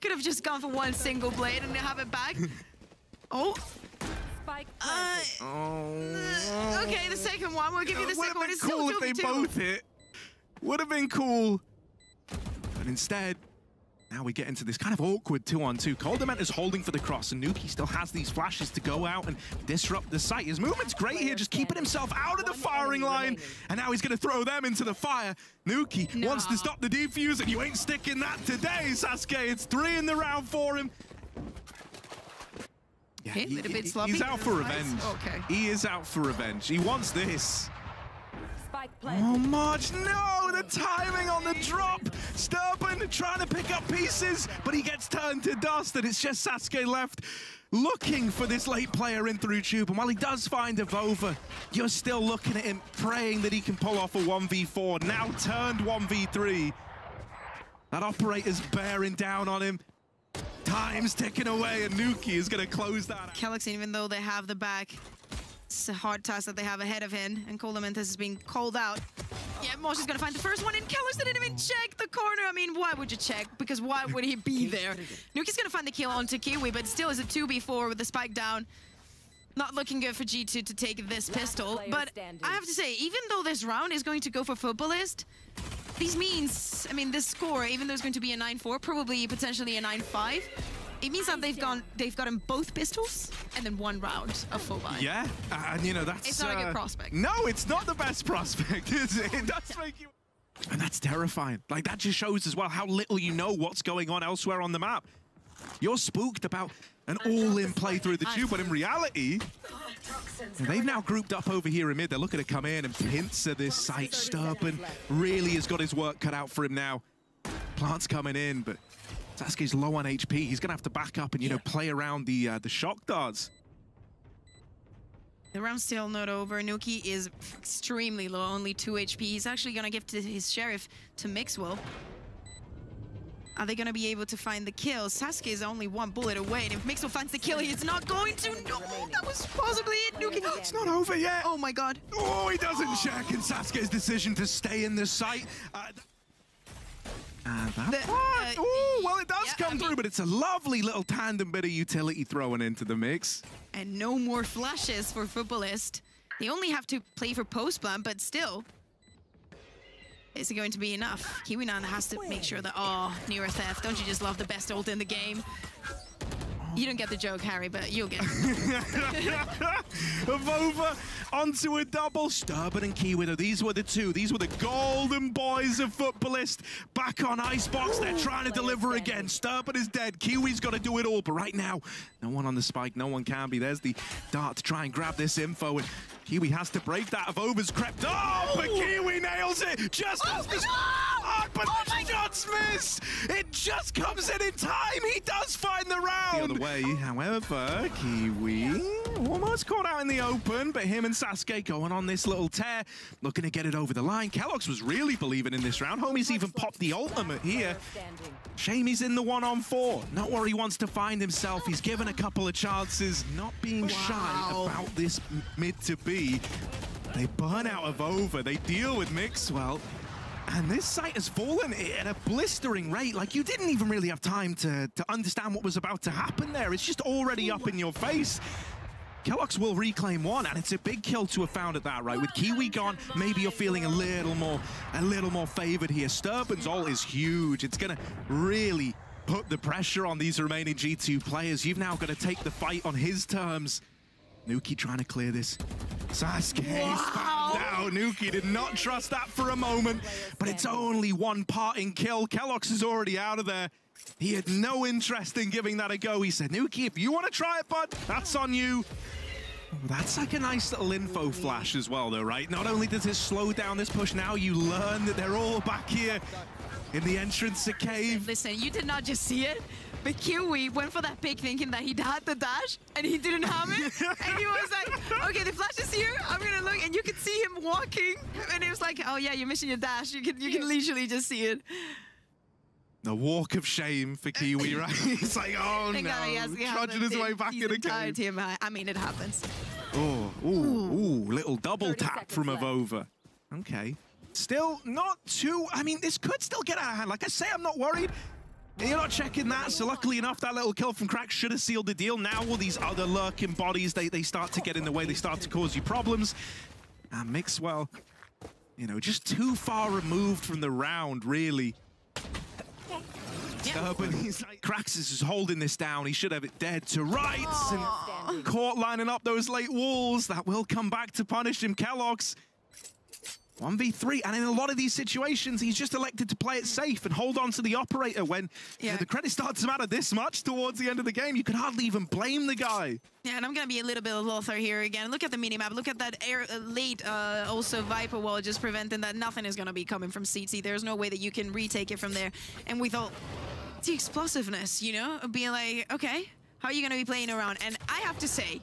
Could have just gone for one single blade and have it back. oh, uh. Oh. okay, the second one. We'll give you the Would second have one. been It's cool if they 2v2. both hit. Would have been cool. But instead, now we get into this kind of awkward two-on-two. Coldament is holding for the cross, and nukkye still has these flashes to go out and disrupt the site. His movement's great here, just keeping himself out of the firing line. And now he's going to throw them into the fire. nukkye No. wants to stop the defuse, and you ain't sticking that today, Sasuke. It's three in the round for him. Yeah, he- little bit he- sloppy. He's out for revenge. Okay. He is out for revenge. He wants this. Spike Oh, planted. Marge, no! The timing on the drop! Sturban trying to pick up pieces, but he gets turned to dust, and it's just Sasuke left looking for this late player in through tube. And while he does find Avova, you're still looking at him, praying that he can pull off a 1v4, now turned 1v3. That operator's bearing down on him. Time's ticking away, and nukkye is going to close that out. keloqz, even though they have the back, it's a hard task that they have ahead of him, and Colamentus is being called out. Yeah, Mosh is gonna find the first one, and keloqz didn't even check the corner. I mean, why would you check? Because why would he be there? nukkye's gonna find the kill onto Kiwi, but still is a 2v4 with the spike down. Not looking good for G2 to take this pistol, but. I have to say, even though this round is going to go for Futbolist, these means, I mean, this score, even though it's going to be a 9-4, probably potentially a 9-5, it means that they've gone, they've gotten both pistols and then one round of full buy. Yeah, and you know that's It's not a good uh, prospect. No, it's not the best prospect, is it? It does make you. And that's terrifying. Like that just shows as well how little you know what's going on elsewhere on the map. You're spooked about an all-in play through the tube, but in reality, they've now grouped up over here in mid. They're looking to come in and pincer this site. Sturban really has got his work cut out for him now. Plant's coming in, but Sasuke's low on HP. He's gonna have to back up and you know play around the uh, the shock darts. The round's still not over. nukkye is extremely low, only 2 HP. He's actually gonna give to his sheriff to Mixwell. Are they gonna be able to find the kill? Sasuke is only one bullet away, and if Mixwell finds the kill, he's not going to. No, that was possibly it. nukkye. It's not over yet. Oh my god. Oh, he doesn't check, and Sasuke's decision to stay in the site. Uh, th- and that The- part, uh, oh, well, it does yeah, come I mean- through, but it's a lovely little tandem bit of utility thrown into the mix. And no more flashes for Futbolist. They only have to play for post plan, but still. Is it going to be enough? Kiwinan has to make sure that, oh, Near Theft, don't you just love the best ult in the game? You don't get the joke, Harry, but you'll get it. Avova onto a double. Sturban and Kiwi, these were the two. These were the golden boys of Futbolist. Back on Icebox, they're trying to deliver again. Sturban is dead. Kiwi's got to do it all, but right now, no one on the spike, no one can be. There's the dart to try and grab this info, and Kiwi has to break that. Avova's crept. Oh, but Kiwi nails it just oh, as the shot, but the shots miss. It just comes in in time. He does find the round. The other way, however, Kiwi almost caught out in the open, but him and Sasuke going on this little tear, looking to get it over the line. keloqz was really believing in this round. Homie's even popped the ultimate here. Shame he's in the one on four. Not where he wants to find himself. He's given a couple of chances, not being shy about this mid to be. They burn out of over. They deal with Mixwell. And this site has fallen at a blistering rate. Like, you didn't even really have time to, to understand what was about to happen there. It's just already up in your face. keloqz will reclaim one, and it's a big kill to have found at that, right? With Kiwi gone, maybe you're feeling a little more, a little more favored here. Sturban's ult is huge. It's gonna really put the pressure on these remaining G2 players. You've now got to take the fight on his terms. Nuki trying to clear this. Sasuke out. nukkye did not trust that for a moment, but it's only one parting kill. keloqz is already out of there. He had no interest in giving that a go. He said, nukkye, if you want to try it, bud, that's on you. Oh, that's like a nice little info flash as well, though, right? Not only does it slow down this push, now you learn that they're all back here in the entrance to cave. Listen, you did not just see it, but Kiwi went for that pick thinking that he'd had the dash and he didn't have it. and he was like, okay, the flash is here. I'm gonna look, and you could see him walking, and it was like, oh yeah, you're missing your dash. You can you can literally just see it. The walk of shame for Kiwi, right? It's like, oh no, trudging his way back in cave. team. I I mean, it happens. Oh, ooh, ooh, little double tap from left. Avova. Okay. Still not too, I mean, this could still get out of hand. Like I say, I'm not worried. You're not checking that, so luckily enough, that little kill from Crack should have sealed the deal. Now all these other lurking bodies, they, they start to get in the way, they start to cause you problems. And Mixwell, you know, just too far removed from the round, really. Yeah. Uh, Urban, he's like, Kraxus is holding this down. He should have it dead to rights. And caught lining up those late walls. That will come back to punish him. keloqz 1v3. And in a lot of these situations, he's just elected to play it safe and hold on to the operator when you know, the credit starts to matter this much towards the end of the game. You could hardly even blame the guy. Yeah, and I'm gonna be a little bit of a Lothar here again. Look at the minimap. Look at that air uh, late uh, also Viper wall just preventing that nothing is gonna be coming from CT. There's no way that you can retake it from there. And we thought, the explosiveness, you know, being like, okay, how are you gonna be playing around? And I have to say,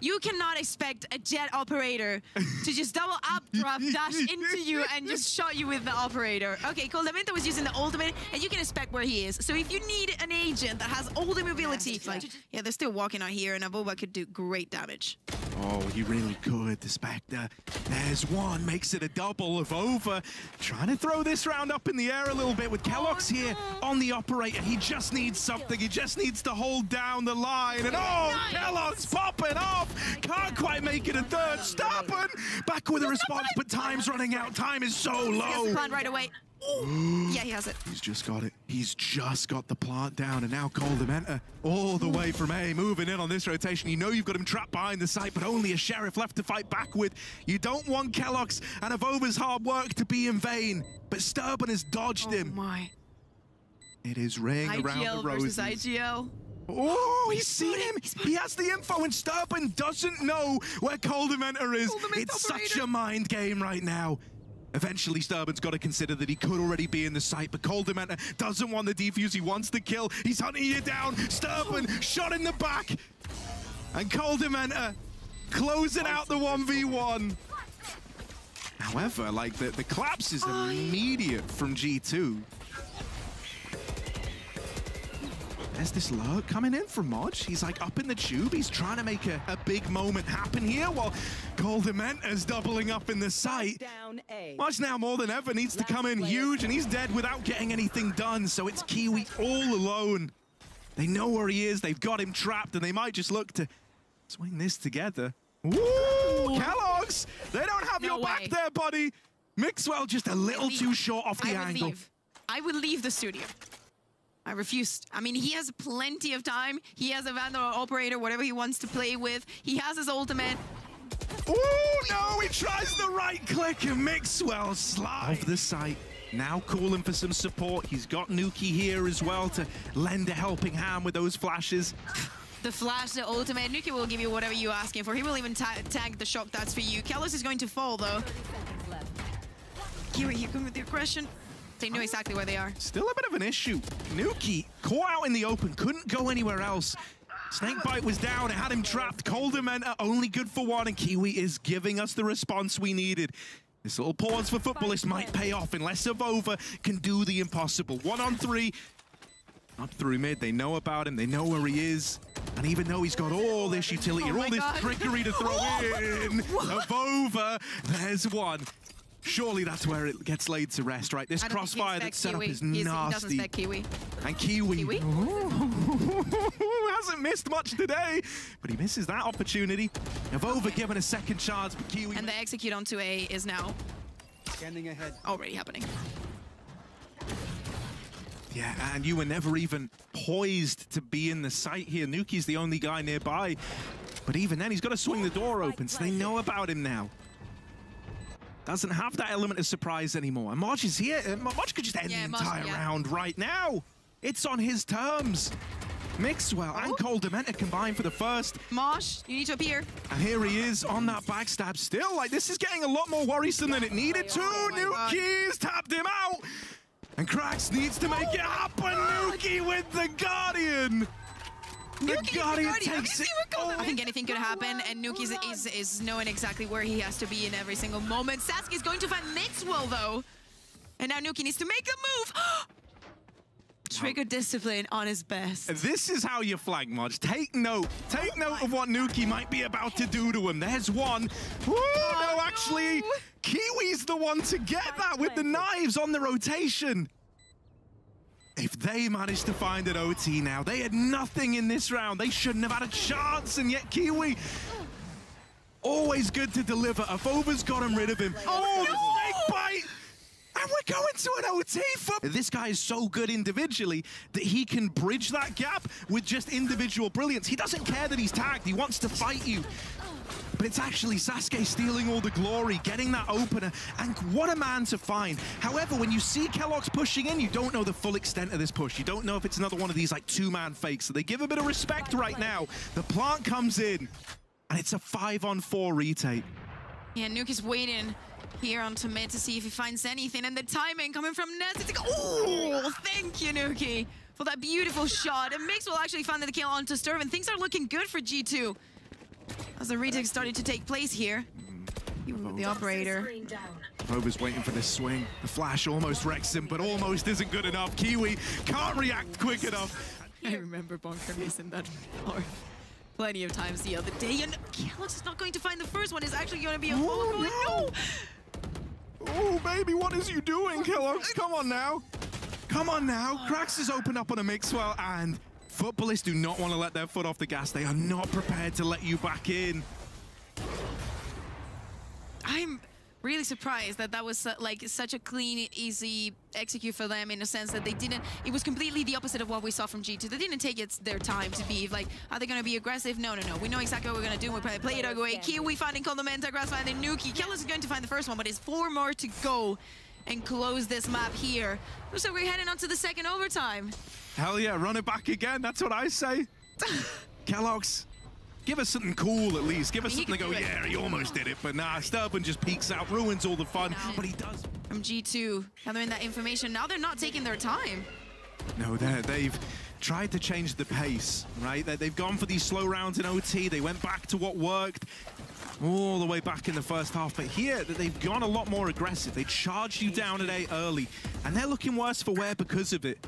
you cannot expect a Jett operator to just double up, drop, dash into you, and just shot you with the operator. Okay, Koldamenta was using the ultimate, and you can expect where he is. So if you need an agent that has all the mobility, like, yeah, they're still walking out here, and Avova could do great damage. Oh, he really could, the Spectre. There's one, makes it a double of over. Trying to throw this round up in the air a little bit with keloqz oh, here on the operator. He just needs something. He just needs to hold down the line. And oh, keloqz popping off. Can't quite make it a third. Stopping. Back with a response, but time's running out. Time is so low. He the plan right away. yeah, he has it. He's just got it. He's just got the plant down, and now Koldamenta all the way from A, moving in on this rotation. You know you've got him trapped behind the site, but only a Sheriff left to fight back with. You don't want keloqz and Avova's hard work to be in vain, but Sturban has dodged Oh him. my. It is ring around IGL versus. IGL. Oh, he's seen him. He has the info, and Sturban doesn't know where Koldamenta is. It's such a mind game right now. Eventually, Sturban's got to consider that he could already be in the site, but Koldamenta doesn't want the defuse. He wants the kill. He's hunting you down. Sturban shot in the back. And Koldamenta closing out the 1v1. However, like the, the collapse is immediate from G2. There's this lurk coming in from Modge. He's like up in the tube. He's trying to make a, a big moment happen here while Koldamenta's doubling up in the site. Modge now more than ever needs to come in huge and he's dead without getting anything done. So it's Kiwi all alone. They know where he is. They've got him trapped and they might just look to swing this together. Ooh, keloqz! They don't have No your back there, buddy. Mixwell just a little too short off the I angle. leave. I would leave the studio. I refused. I mean, he has plenty of time. He has a Vandal operator, whatever he wants to play with. He has his ultimate. Ooh, no, he tries the right click and Mixwell slide off the site. Now calling for some support. He's got nukkye here as well to lend a helping hand with those flashes. The flash, the ultimate. nukkye will give you whatever you're asking for. He will even ta tag the shock that's for you. Kalos is going to fall, though. Seconds. Here, here come with the aggression. They knew exactly where they are. Still a bit of an issue. nukkye caught out in the open, couldn't go anywhere else. Snakebite was down, it had him trapped. Koldamenta only good for one, and Kiwi is giving us the response we needed. This little pause for Futbolists might pay off unless Avova can do the impossible. One on three, up through mid. They know about him, they know where he is. And even though he's got all this utility, Oh all my this God. trickery to throw in, Avova, there's one. Surely that's where it gets laid to rest, right? This I don't think he crossfire that's expects set up is He's- He doesn't nasty. Kiwi. And Kiwi, Kiwi? Hasn't missed much today, but he misses that opportunity. Avova given a second chance, but Kiwi. And the execute onto A is now Scanning ahead. already happening. yeah, and you were never even poised to be in the site here. nukkye's the only guy nearby, but even then, he's got to swing the door open, so they know about him now. Doesn't have that element of surprise anymore. And March is here. Uh, March could just end Yeah, the March- entire yeah. round right now. It's on his terms. Mixwell and Koldamenta combined for the first. Mosh, you need to appear. And here he is on that backstab still. Like, this is getting a lot more worrisome than it needed to. my nukkye's tapped him out. And Krax needs to make it happen. nukkye with the Guardian. The nukkye, the Guardian Guardian. Have you takes it. what I think anything could happen, and nukkye is, is, is knowing exactly where he has to be in every single moment. Sasuke is going to find Mixwell, though. And now nukkye needs to make a move. Trigger discipline on his best. This is how you flag Modge. Take note. Take note of what nukkye might be about to do to him. There's one. Woo, no, actually, no. Kiwi's the one to get that with the knives on the rotation. If they manage to find an OT now, they had nothing in this round. They shouldn't have had a chance, and yet Kiwi, always good to deliver. Avova's gotten rid of him. Oh, the no! snake bite! And we're going to an OT for... This guy is so good individually that he can bridge that gap with just individual brilliance. He doesn't care that he's tagged. He wants to fight you. But it's actually Sasuke stealing all the glory, getting that opener, and what a man to find. However, when you see keloqz pushing in, you don't know the full extent of this push. You don't know if it's another one of these like two-man fakes. So they give a bit of respect right now. The plant comes in, and it's a five-on-four retake. Yeah, Nuke is waiting here on mid to see if he finds anything. And the timing coming from Ness. It's like, oh, thank you, nukkye, for that beautiful shot. And Mixwell actually find the kill onto Sturv, and things are looking good for G2. As the retake started to take place here. Even with the operator. Rover's waiting for this swing. The flash almost wrecks him, but almost isn't good enough. Kiwi can't react quick enough. I remember Bonker missing that floor plenty of times the other day. And keloqz is not going to find the first one. It's actually going to be a Oh, no. no! Oh, baby, what is you doing, keloqz? Come on now. Come on now. Krax has opened up on a Mixwell, and Futbolists do not want to let their foot off the gas. They are not prepared to let you back in. I'm really surprised that that was uh, like such a clean, easy execute for them in a sense that they didn't. It was completely the opposite of what we saw from G2. They didn't take it their time to be like, are they going to be aggressive? No, no, no. We know exactly what we're going to do. We're going to play it our way. Kiwi finding Koldamenta, Grass finding nukkye. Kellis is going to find the first one, but it's four more to go and close this map here. Looks like we're heading on to the second overtime. Hell yeah, run it back again. That's what I say. keloqz, give us something cool at least. Give us He something oh to go, it. yeah, he almost did it. But nah, Sturban just peeks out, ruins all the fun. But he does. From G2, Now they're in that information. Now they're not taking their time. No, they've tried to change the pace, right? They- They've gone for these slow rounds in OT. They went back to what worked all the way back in the first half. But here, that they've gone a lot more aggressive. They charged you down at A early, and they're looking worse for wear because of it.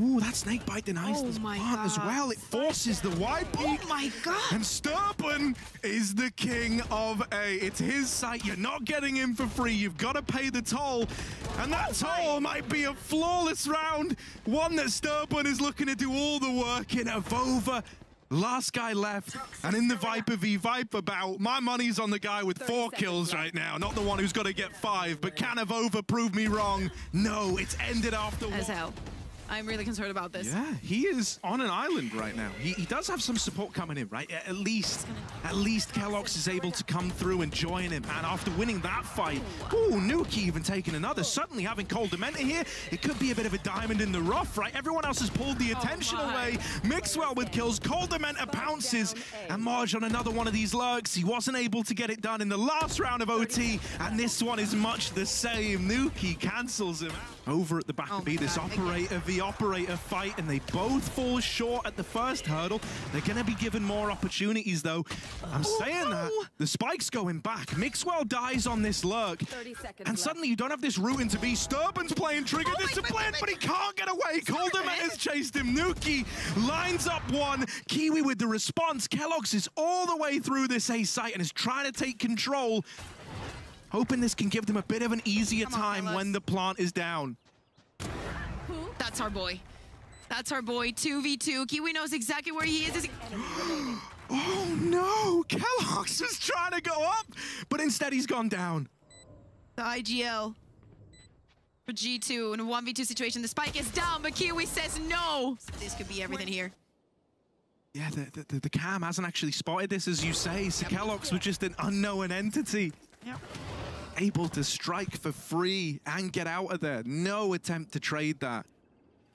Ooh, that snake bite denies Oh this my plant as well. It forces the wide Oh my god! And Sturban is the king of A. It's his site. You're not getting in for free. You've got to pay the toll. And that toll might be a flawless round. One that Sturban is looking to do all the work in. Avova, last guy left. And in the Viper v Viper bout, my money's on the guy with four kills right now. Not the one who's got to get five. But can Avova prove me wrong? No, it's ended after one. I'm really concerned about this. Yeah, he is on an island right now. He, he does have some support coming in, right? At least, at least keloqz is able to come through and join him. And after winning that fight, ooh, nukkye even taking another. Suddenly having Koldamenta here, it could be a bit of a diamond in the rough, right? Everyone else has pulled the oh attention my. away. Mixwell with kills, Koldamenta pounces, eh? and Marge on another one of these lurks. He wasn't able to get it done in the last round of OT, and this one is much the same. nukkye cancels him out. Over at the back Oh of B, this God. operator v operator fight, and they both fall short at the first hurdle. They're going to be given more opportunities, though. I'm saying that. The spike's going back. Mixwell dies on this lurk. 30 seconds And left. suddenly you don't have this route into B. Sturban's playing trigger Oh, wait, wait, discipline, but he can't get away. Colderman has chased him. nukkye lines up one. Kiwi with the response. keloqz is all the way through this A site and is trying to take control. Hoping this can give them a bit of an easier Come on, time keloqz. when the plant is down. Who? That's our boy. That's our boy, 2v2. Kiwi knows exactly where he is. Is he- Oh no! keloqz was trying to go up, but instead he's gone down. The IGL for G2 in a 1v2 situation. The spike is down, but Kiwi says no. This could be everything here. Yeah, the, the, the cam hasn't actually spotted this, as you say. So keloqz was just an unknown entity. Yep. Able to strike for free and get out of there. No attempt to trade that.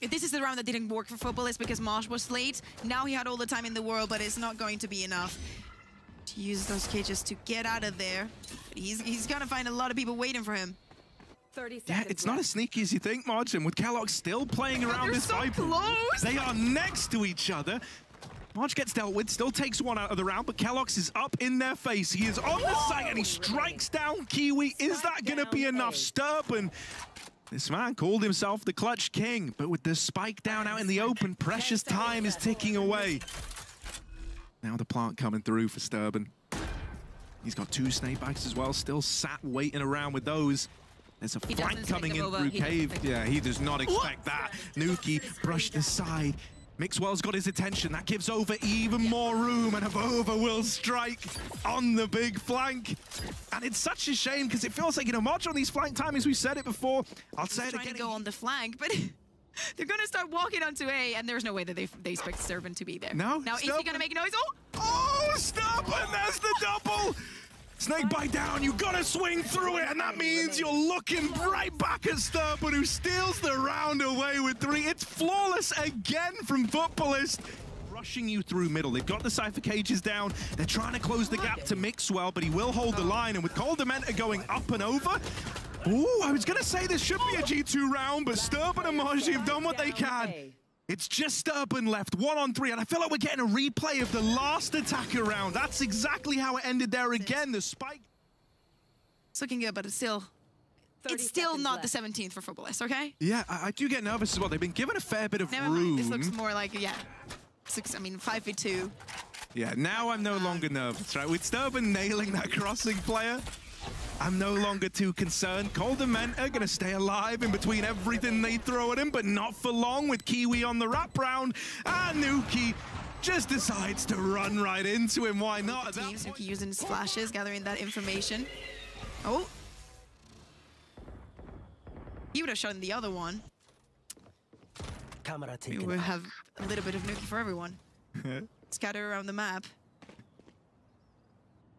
this is the round that didn't work for Futbolist because Marsh was late. Now he had all the time in the world, but it's not going to be enough to use those cages to get out of there. But he's, he's going to find a lot of people waiting for him. 30 seconds Yeah, it's not as sneaky as you think, Marge, and with Kellogg still playing around they're this so Viper. close. They are next to each other. Marge gets dealt with, still takes one out of the round, but keloqz is up in their face. He is on the site and he strikes down Kiwi. Is that going to be enough? Sturban. This man called himself the clutch king, but with the spike down out in the open, precious time is ticking away. Now the plant coming through for Sturban. He's got two snake bikes as well, still sat waiting around with those. There's a He flank coming in over. through He cave. Yeah, he does not expect that. nukkye brushed aside. Mixwell's got his attention. That gives Over even more room, and Avova will strike on the big flank. And it's such a shame because it feels like, you know, March on these flank timings, we've said it before. I'll say He's it trying again. to go on the flank, but they're going to start walking onto A, and there's no way that they, they expect Servant to be there. No, Now, is he going to make a noise? Oh! Oh, stop! And there's the double! Snake bite down, you gotta swing through it, and that means you're looking right back at Sturban, who steals the round away with three. It's flawless again from Futbolist. Rushing you through middle. They've got the Cypher cages down. They're trying to close the gap to Mixwell, but he will hold the line. And with Cold going up and over, Ooh, I was gonna say this should be a G2 round, but Sturban and Margie have done what they can. It's just Sturban left, one on three, and I feel like we're getting a replay of the last attack around. That's exactly how it ended there again. The spike. It's looking good, but it's still... It's still seconds not the 17th for Futbolist, okay? Yeah, I, I do get nervous as well. They've been given a fair bit of Never room. mind. This looks more like, yeah. Six, I mean, 5v2. Yeah, now I'm no longer nervous, right? With Sturban nailing that crossing player, I'm no longer too concerned. Colden men are gonna stay alive in between everything they throw at him, but not for long with Kiwi on the wrap round. And nukkye just decides to run right into him. Why not? At Teams nukkye using his flashes, gathering that information. Oh. He would have shown the other one. Camera We taken. would have a little bit of nukkye for everyone. Scatter around the map.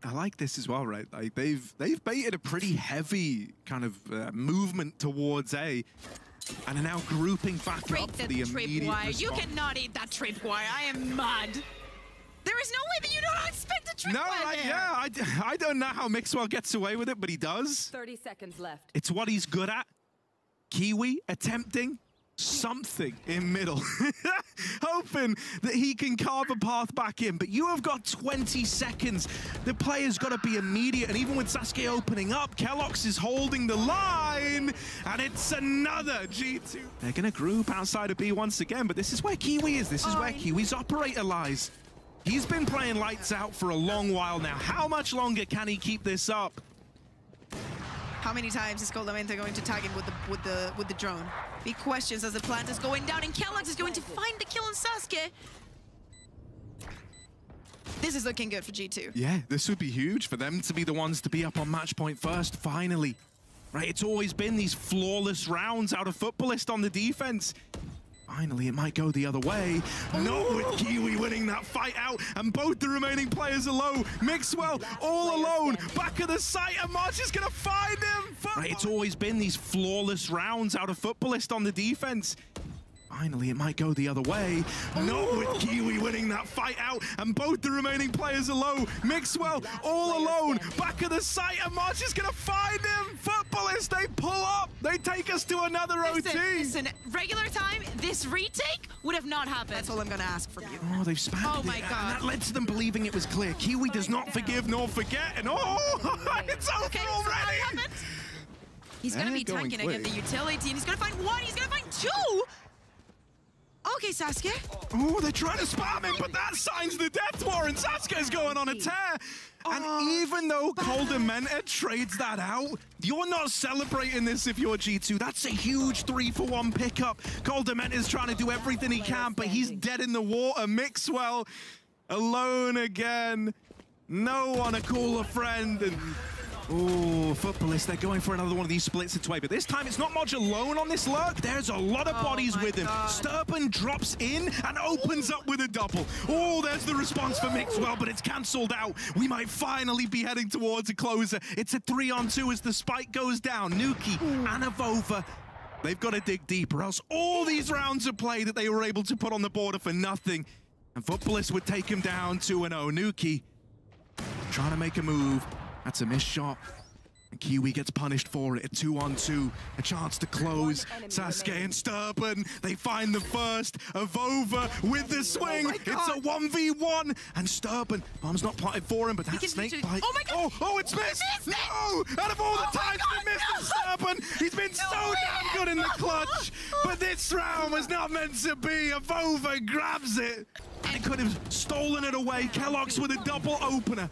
I like this as well, right? Like they've they've baited a pretty heavy kind of uh, movement towards A, and are now grouping back Break up for the the immediate tripwire. You cannot eat that tripwire. I am mad. There is no way that you don't expect a tripwire No, I, there. yeah, I, d- I don't know how Mixwell gets away with it, but he does. 30 seconds left. It's what he's good at. Kiwi attempting something in middle, hoping that he can carve a path back in. But you have got 20 seconds. The player's got to be immediate. And even with Sasuke opening up, keloqz is holding the line. And it's another G2. They're going to group outside of B once again. But this is where Kiwi is. This is where Kiwi's operator lies. He's been playing lights out for a long while now. How much longer can he keep this up? How many times is Koldamenta going to tag him with the with the with the drone? Big questions as the plant is going down, and keloqz is going to find the kill on Sasuke. This is looking good for G2. Yeah, this would be huge for them to be the ones to be up on match point first, finally. Right, it's always been these flawless rounds out of Futbolist on the defense. Finally, it might go the other way. Not with Kiwi winning that fight out, and both the remaining players are low. Mixwell all alone, back of the site, and March is gonna find him. Right, it's always been these flawless rounds out of Futbolist on the defense. Finally, it might go the other way. Not with Kiwi winning that fight out, and both the remaining players are low. Mixwell all alone, back of the site, and March is gonna find him. Futbolist, they pull up. They take us to another Listen, OT. listen, regular time, this retake would have not happened. That's all I'm gonna ask from you. Oh, they've spammed Oh it, my and God. that led to them believing it was clear. Kiwi oh does not forgive nor forget, and oh, it's over Okay, so that already. happened. He's gonna They're be going tanking again the utility, and he's gonna find one. He's gonna find two. Okay, Sasuke. Oh, they're trying to spam him, but that signs the death warrant. Sasuke's going on a tear. And Oh, even though Koldamenta trades that out, you're not celebrating this if you're G2. That's a huge three for one pickup. Koldamenta's trying to do everything he can, but he's dead in the water. Mixwell alone again. No one to call a friend. And Oh, Futbolist, they're going for another one of these splits into A, but this time it's not Modge alone on this lurk. There's a lot of Oh bodies with him. God. Sturban drops in and opens up with a double. Oh, there's the response for Mixwell, but it's cancelled out. We might finally be heading towards a closer. It's a three on two as the spike goes down. nukkye and Avova They've got to dig deeper, else all these rounds of play that they were able to put on the border for nothing. And Futbolist would take him down 2-0. nukkye trying to make a move. That's a missed shot. And Kiwi gets punished for it. A two on two. A chance to close. Sasuke remaining. and Sturban. They find the first. Avova with the oh swing. my it's a 1v1. And Sturban. Bomb's not plotted for him, but that snake literally- bite. Oh my God. Oh, oh, it's missed. missed it. No! Out of all the Oh times God, we missed no. Sturban, he's been so damn good in the clutch. But this round was not meant to be. Avova grabs it. And he could have stolen it away. keloqz with a double opener.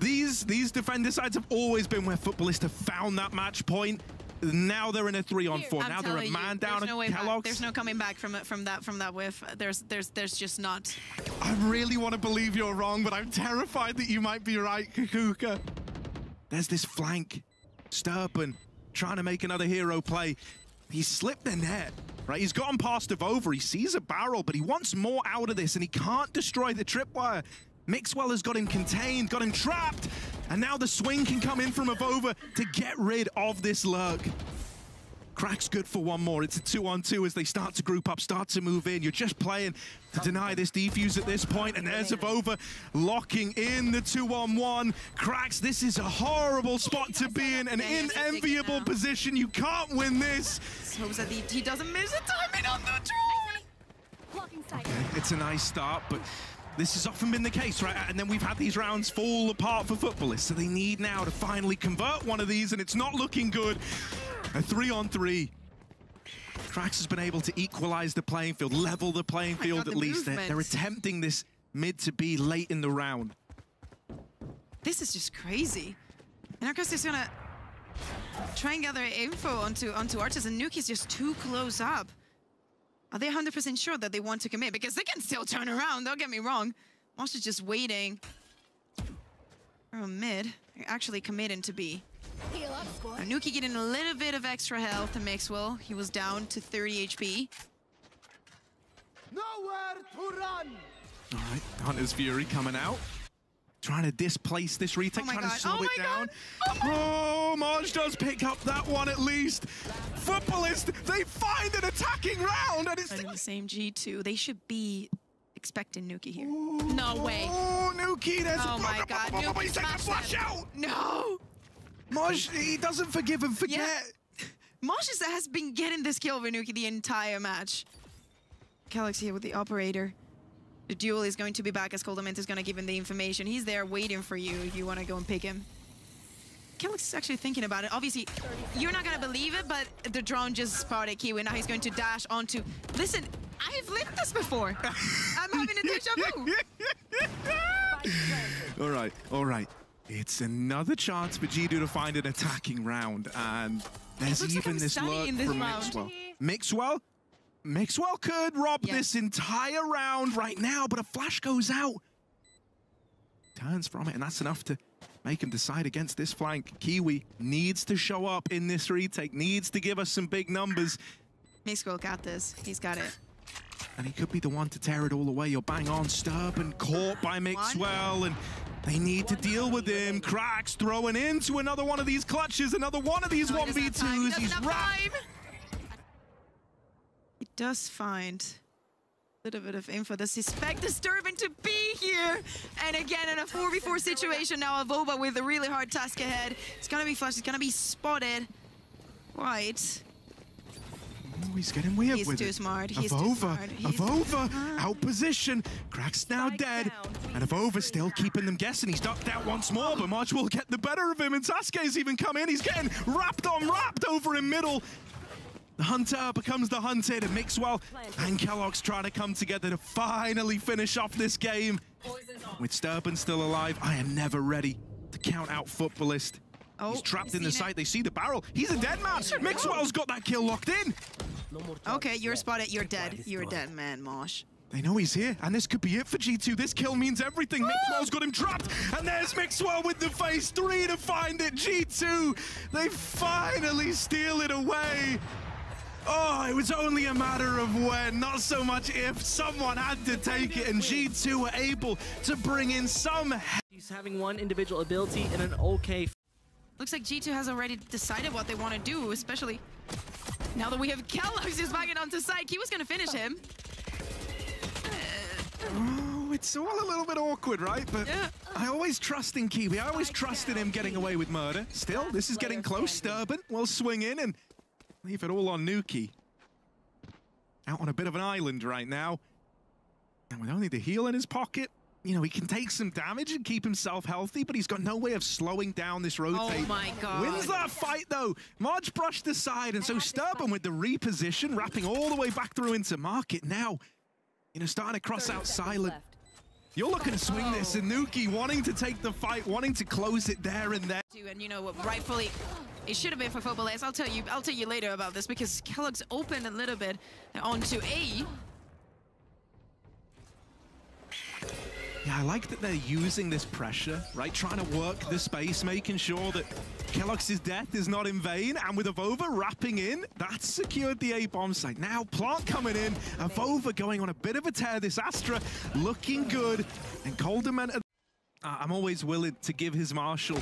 These these defender sides have always been where Futbolists have found that match point. Now they're in a three on four. I'm now they're a telling you, man down there's no. keloqz. There's no coming back from it from that from that whiff. There's there's there's just not. I really want to believe you're wrong, but I'm terrified that you might be right, Kakuka. There's this flank. Sturban trying to make another hero play. He slipped the net, right? He's gotten past Avova. He sees a barrel, but he wants more out of this, and he can't destroy the tripwire. Mixwell has got him contained, got him trapped, and now the swing can come in from Avova to get rid of this lurk. Crack's good for one more. It's a two-on-two as they start to group up, start to move in. You're just playing to deny this defuse at this point, and there's Avova locking in the two-on-one. Cracks, this is a horrible spot to be in, an Yeah, he has to take it unenviable now. position. You can't win this. So that he, he doesn't miss the timing on the draw. Blocking sight. It's a nice start, but this has often been the case, right? And then we've had these rounds fall apart for Futbolists, so they need now to finally convert one of these, and it's not looking good. A three on three. Krax has been able to equalize the playing field, level the playing my field God, at the least. They're, they're attempting this mid to be late in the round. This is just crazy. And Arcos is gonna try and gather info onto onto Arches, and Nuke is just too close up. Are they 100% sure that they want to commit? Because they can still turn around, don't get me wrong. Mosh is just waiting. Oh, mid. They're actually committing to B. Heal up, squad. Now, nukkye getting a little bit of extra health to Mixwell. He was down to 30 HP. Nowhere to run! All right, Hunter's Fury coming out. Trying to displace this retake, Oh trying God, to slow oh it down. God, Oh, Marge does pick up that one at least. Futbolist, they find an attacking round, and it's Right the same G2. They should be expecting nukkye here. No way. Oh, nukkye, there's Oh my God, nukkye He's taking a flash them. out. No! Moj, he doesn't forgive and forget. Yeah. Mosh has been getting this kill over nukkye the entire match. Calyx here with the operator. The duel is going to be back as Coldament is going to give him the information. He's there waiting for you if you want to go and pick him. Calyx is actually thinking about it. Obviously, you're not going to believe it, but the drone just spotted Kiwi. Now he's going to dash onto... Listen, I've lived this before. I'm having a deja vu. all right, all right. It's another chance for G2 to find an attacking round, and there's looks like even this this from round. Mixwell. Mixwell? Mixwell could rob Yeah. this entire round right now, but a flash goes out. Turns from it, and that's enough to make him decide against this flank. Kiwi needs to show up in this retake, needs to give us some big numbers, Mixwell got this. He's got it. and he could be the one to tear it all away. You're bang on, Sturban caught by Mixwell, and they need to deal with him. Cracks throwing into another one of these clutches, another one of these No, he doesn't have time. He 1v2s. doesn't He's wrapped. Does find a little bit of info. The suspect disturbing to be here. And again, in a 4v4 situation now, Avova with a really hard task ahead. It's gonna be flushed. It's gonna be spotted. Right. Oh, he's getting weird He's with too it. smart. He's too Avova, smart. He's too Avova, smart. out position. Crack's now Spike dead. down. And Avova still keeping them guessing. He's ducked out once more, but March will get the better of him. And Sasuke's even come in. He's getting wrapped on wrapped over in middle. The hunter becomes the hunted, and Mixwell and keloqz trying to come together to finally finish off this game. With Sturban still alive, I am never ready to count out Futbolist. Oh, He's trapped in the seen it. site. They see the barrel. He's a dead man. Mixwell's got that kill locked in. Okay, you're spotted. You're dead. You're a dead, man, Mosh. They know he's here, and this could be it for G2. This kill means everything. Mixwell's got him trapped, and there's Mixwell with the face. three to find it. G2, they finally steal it away. Oh, it was only a matter of when, not so much if. Someone had to take it, and G2 were able to bring in some He's having one individual ability and an okay Looks like G2 has already decided what they want to do, especially Now that we have Kelos who's banging onto side, he was going to finish him. Oh, it's all a little bit awkward, right? But Yeah. I always trust in Kiwi. I always trusted him getting away with murder. Still, this is getting close. Sturban will swing in and leave it all on nukkye. Out on a bit of an island right now. And with only the heal in his pocket, you know, he can take some damage and keep himself healthy, but he's got no way of slowing down this rotate. Oh my god. Wins that fight though. Marge brushed aside, and so Sturban with the reposition, wrapping all the way back through into market now. You know, starting to cross out silent. You're looking to swing this, oh. and nukkye wanting to take the fight, wanting to close it there and then. and you know what, rightfully, it should have been for Footballers. I'll tell you, I'll tell you later about this because keloqz opened a little bit onto A. Yeah, I like that they're using this pressure, right? Trying to work the space, making sure that keloqz death is not in vain. And with Avova wrapping in, that's secured the A bomb site. Now Plant coming in, Avova going on a bit of a tear. This Astra looking good. And uh, I'm always willing to give his Marshal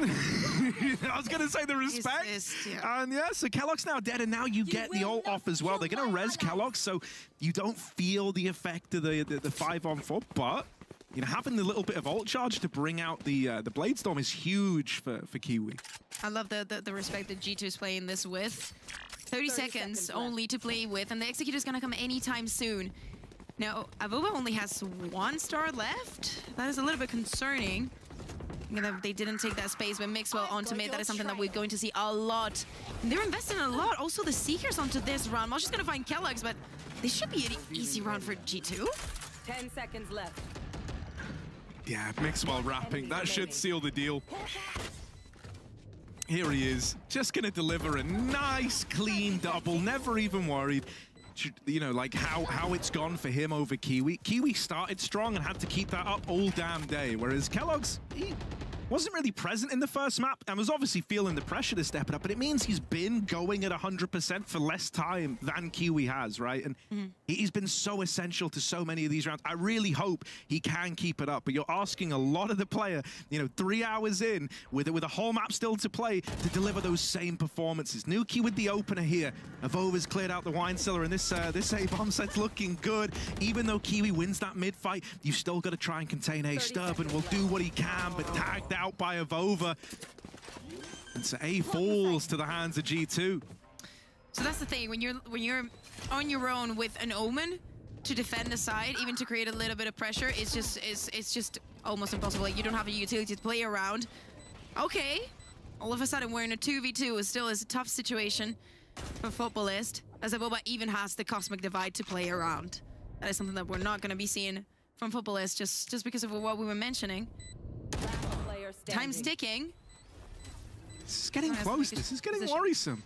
I was going to say the respect. Assist, yeah. And yeah, so keloqz now dead, and now you, get the will ult off as well. They're going to my res. Kellogg, so you don't feel the effect of the, the, the five on four, but you know, having the little bit of ult charge to bring out the uh, the blade storm is huge for, for Kiwi. I love the, the, the respect that G2 is playing this with. 30, 30 seconds, seconds only to play with, and the Executor's gonna come anytime soon. Now, Avova only has one star left. That is a little bit concerning. You know, they didn't take that space, but Mixwell onto got mid, that your is something that we're going to see a lot. And they're investing a lot. Also, the Seekers onto this round. Mosh is gonna find keloqz, but this should be an easy round for G2. 10 seconds left. Yeah, Mixwell wrapping. That should seal the deal. Here he is, just going to deliver a nice, clean double, never even worried. You know, like how, how it's gone for him over Kiwi. Kiwi started strong and had to keep that up all damn day, whereas keloqz, he wasn't really present in the first map and was obviously feeling the pressure to step it up, but it means he's been going at 100% for less time than Kiwi has, right? And he- he's been so essential to so many of these rounds. I really hope he can keep it up, but you're asking a lot of the player, you know, three hours in with, with a whole map still to play to deliver those same performances. nukkye with the opener here. Avova's cleared out the wine cellar and this uh, this A-bomb set's looking good. Even though Kiwi wins that mid fight, you've still got to try and contain A. 30 Sturban will do what he can, but tagged out by Avova. And so A falls to the hands of G2. So that's the thing when you're when you're on your own with an omen to defend the side, even to create a little bit of pressure, it's just it's it's just almost impossible. Like you don't have a utility to play around. Okay, all of a sudden we're in a two v two. It still is a tough situation for Futbolist, as Avova even has the cosmic divide to play around. That is something that we're not going to be seeing from Futbolist just just because of what we were mentioning. Player standing. Time's ticking. This is getting close. This is getting position. worrisome.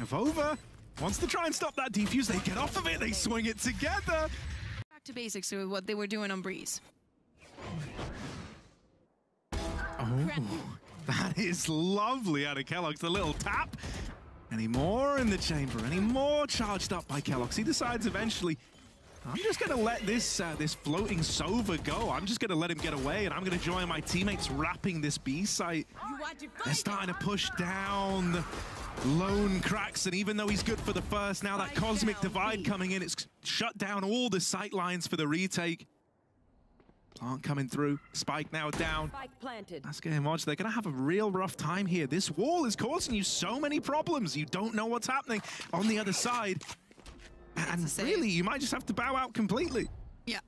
Avova wants to try and stop that defuse. They get off of it. They swing it together. Back to basics to what they were doing on Breeze. Oh, that is lovely out of keloqz. The little tap. Any more in the chamber? Any more charged up by keloqz? He decides eventually, I'm just going to let this uh, this floating Sova go. I'm just going to let him get away, and I'm going to join my teammates wrapping this B site. They're starting to push down the lone cracks, and even though he's good for the first, now that cosmic divide coming in, it's shut down all the sight lines for the retake. Plant coming through. Spike now down. Spike planted. That's getting watched. They're going to have a real rough time here. This wall is causing you so many problems. You don't know what's happening on the other side. And really, you might just have to bow out completely. Yeah.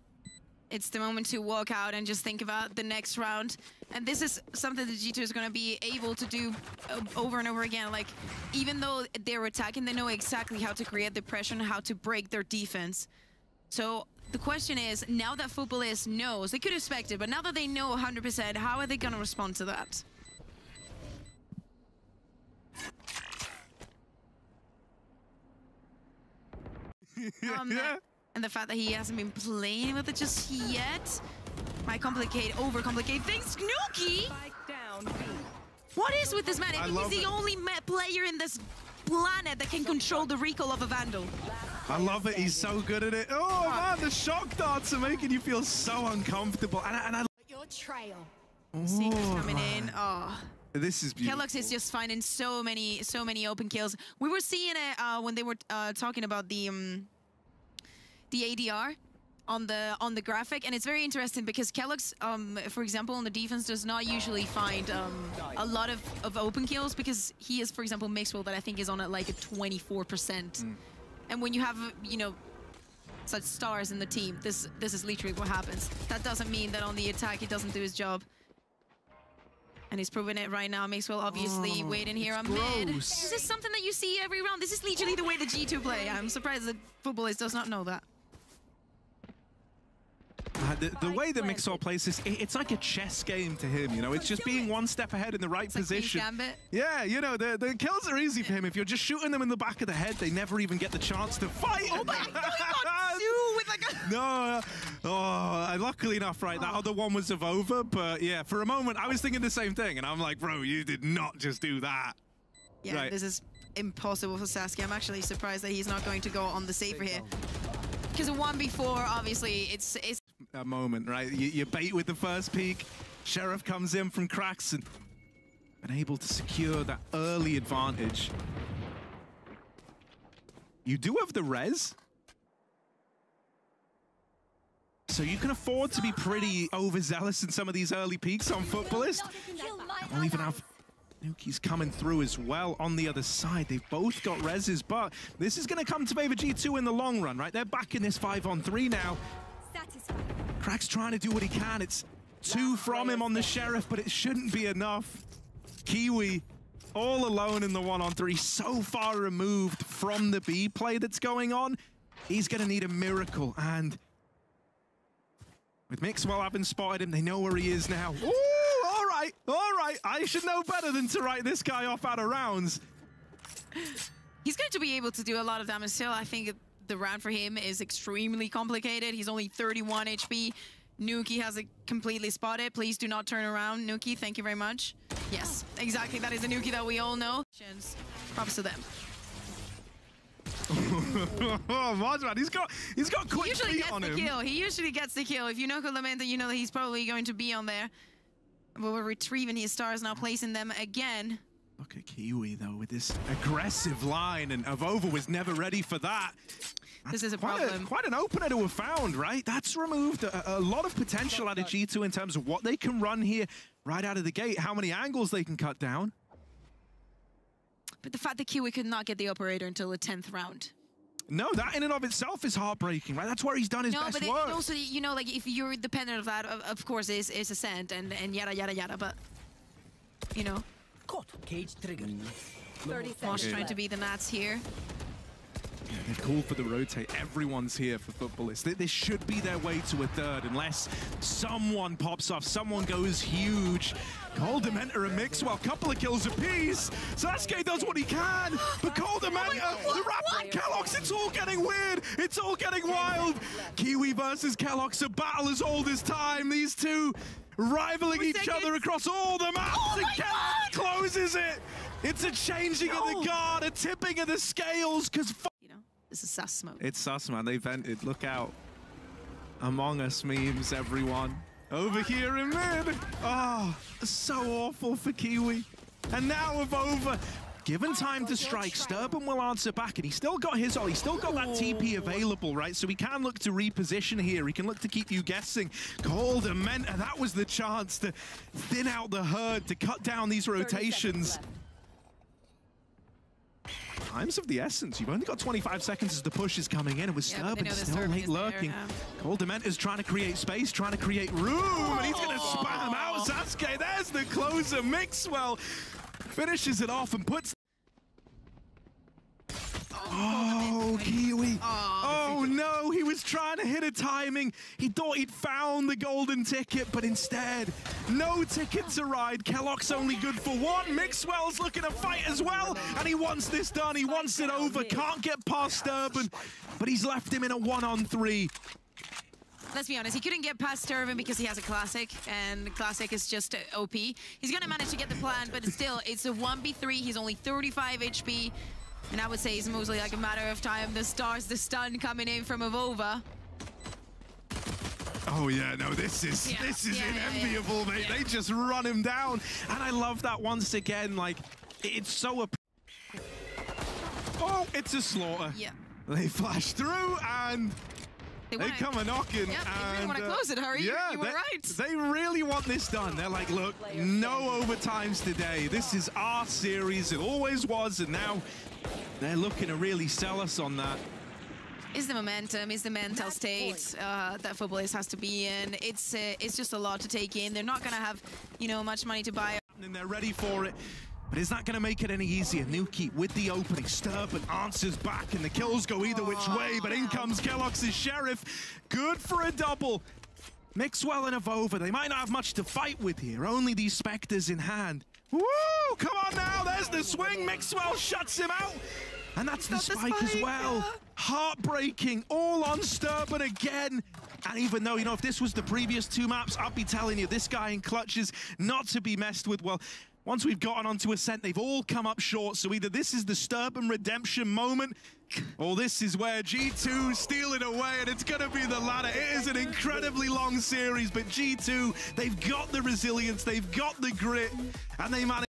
It's the moment to walk out and just think about the next round. And this is something that G2 is going to be able to do uh, over and over again. Like, even though they're attacking, they know exactly how to create the pressure and how to break their defense. So the question is, now that Footballist knows, they could expect it, but now that they know 100%, how are they going to respond to that? Um, yeah. And the fact that he hasn't been playing with it just yet might complicate, overcomplicate things. nukkye! Spike down. B. What is with this man? I I think love he's the it. only player in this planet that can control the recoil of a Vandal. I love it. He's so good at it. Oh, man, the shock darts are making you feel so uncomfortable. And, I- and I Your trail. Seekers Oh, coming in. Oh, This is beautiful. keloqz is just finding so many, so many open kills. We were seeing it uh, when they were uh, talking about the um, the ADR on the on the graphic, and it's very interesting because keloqz, um, for example, on the defense does not usually find um, a lot of, of open kills because he is, for example, Mixwell that I think is on at like a 24%. And when you have, you know, such stars in the team, this this is literally what happens. That doesn't mean that on the attack he doesn't do his job. And he's proving it right now. Mixwell obviously Oh, waiting here on mid. This is something that you see every round. This is literally the way the G2 play. I'm surprised the Futbolist does not know that. Uh, the, the way that Mixwell plays this, it, it's like a chess game to him, you know? It's just being one step ahead in the right It's like position. Gambit. Yeah, you know, the, the kills are easy for him. If you're just shooting them in the back of the head, they never even get the chance to fight. Oh my god, two with like a... No, oh, luckily enough, right, that oh. other one was of over, but yeah, for a moment, I was thinking the same thing, and I'm like, bro, you did not just do that. Yeah, Right. this is impossible for Sasuke. I'm actually surprised that he's not going to go on the safer here. Because a 1v4, obviously, it's it's A moment, right? You, you bait with the first peek, Sheriff comes in from cracks and been able to secure that early advantage. You do have the res. So you can afford to be pretty overzealous in some of these early peaks on Futbolist. We'll even have nukkye's coming through as well on the other side. They've both got reses, but this is going to come to favor G2 in the long run, right? They're back in this 5 on 3 now. Crack's trying to do what he can. It's two from him on the Sheriff, but it shouldn't be enough. Kiwi all alone in the one on three, so far removed from the B play that's going on. He's going to need a miracle, and with Mixwell having spotted him, they know where he is now. Ooh, all right, all right. I should know better than to write this guy off out of rounds. he's going to be able to do a lot of damage still. I think the round for him is extremely complicated. He's only 31 HP. nukkye has it completely spotted. Please do not turn around. nukkye, thank you very much. Yes, exactly. That is the nukkye that we all know. Props to them. oh, Marjman, he's got he's got quick usually feet gets on the him. kill. He usually gets the kill. If you know Clemente, you know that he's probably going to be on there. But we're retrieving his stars now, placing them again. Look at Kiwi though with this aggressive line, and Avova was never ready for that. This is a quite problem. quite an opener to have found, right? That's removed a, a lot of potential out of G2 in terms of what they can run here right out of the gate, how many angles they can cut down. But the fact that Kiwi could not get the operator until the 10th round. No, that in and of itself is heartbreaking, right? That's where he's done his No, best but it, work. it also, you know, like if you're dependent of that, of, of course, is is ascent and and yada yada yada. But you know, Caught. Cage triggered. 30 Mosh seconds trying to be the Nats here. They've called for the rotate. Everyone's here for Futbolists. This should be their way to a third unless someone pops off, someone goes huge. Koldamenta and Mixwell, couple of kills apiece. Sasuke does what he can, but Koldamenta, the Raptor and keloqz, it's all getting weird. It's all getting wild. Kiwi versus keloqz, a battle as old as time. These two rivaling each other across all the maps, Oh and keloqz closes it. It's a changing of the guard, a tipping of the scales, because This is sus smoke. it's sus, man. They vented. Look out. Among Us memes, everyone. Over here in mid. Oh, so awful for Kiwi. And now with over. Given time to strike, Sturban will answer back, and he's still got his ult. He's still got that TP available, right? So he can look to reposition here. He can look to keep you guessing. Koldamenta, that was the chance to thin out the herd, to cut down these 30 rotations. Times of the essence. You've only got 25 seconds as the push is coming in, and with Yeah, Sturban still late lurking. Cold is trying to create space, trying to create room, and he's going to spam out Sasuke. There's the closer. Mixwell finishes it off and puts. Oh, oh Kiwi. Oh, no, he was trying to hit a timing. He thought he'd found the golden ticket, but instead, no ticket to ride. keloqz only good for one. Mixwell's looking to fight as well, and he wants this done. He wants it over. Can't get past Sturban, but he's left him in a one-on-three. Let's be honest, he couldn't get past Sturban because he has a classic, and classic is just OP. He's gonna manage to get the plan, but still, it's a 1v3. He's only 35 HP, and I would say it's mostly like a matter of time. The stars, the stun coming in from Avova. Oh, yeah, no, this is Yeah, this is yeah, yeah, yeah. mate. They just run him down, and I love that once again. Like it's so. Oh, it's a slaughter. Yeah. They flash through and They, they come a knocking. Yeah, they really wanna uh, close it, Hurry. Yeah, you were they, right. They really want this done. They're like, look, no overtimes today. This is our series. It always was, and now they're looking to really sell us on that. is the momentum, is the mental state uh, that Futbolist has to be in. It's uh, it's just a lot to take in. They're not going to have, you know, much money to buy. and they're ready for it. But is that going to make it any easier? nukkye with the opening. Sturban answers back, and the kills go either which way. But in comes keloqz Sheriff. Good for a double. Mixwell and Avova, they might not have much to fight with here. Only these Spectres in hand. Woo! Come on now, there's the swing. Mixwell shuts him out. And that's the Got the spike, as well. yeah. Heartbreaking, all on Sturban again. And even though, you know, if this was the previous two maps, I'd be telling you, this guy in clutches not to be messed with. Well, once we've gotten onto Ascent, they've all come up short. So either this is the Sturban redemption moment, or this is where G2 steal it away, and it's going to be the latter. It is an incredibly long series, but G2, they've got the resilience, they've got the grit, and they manage.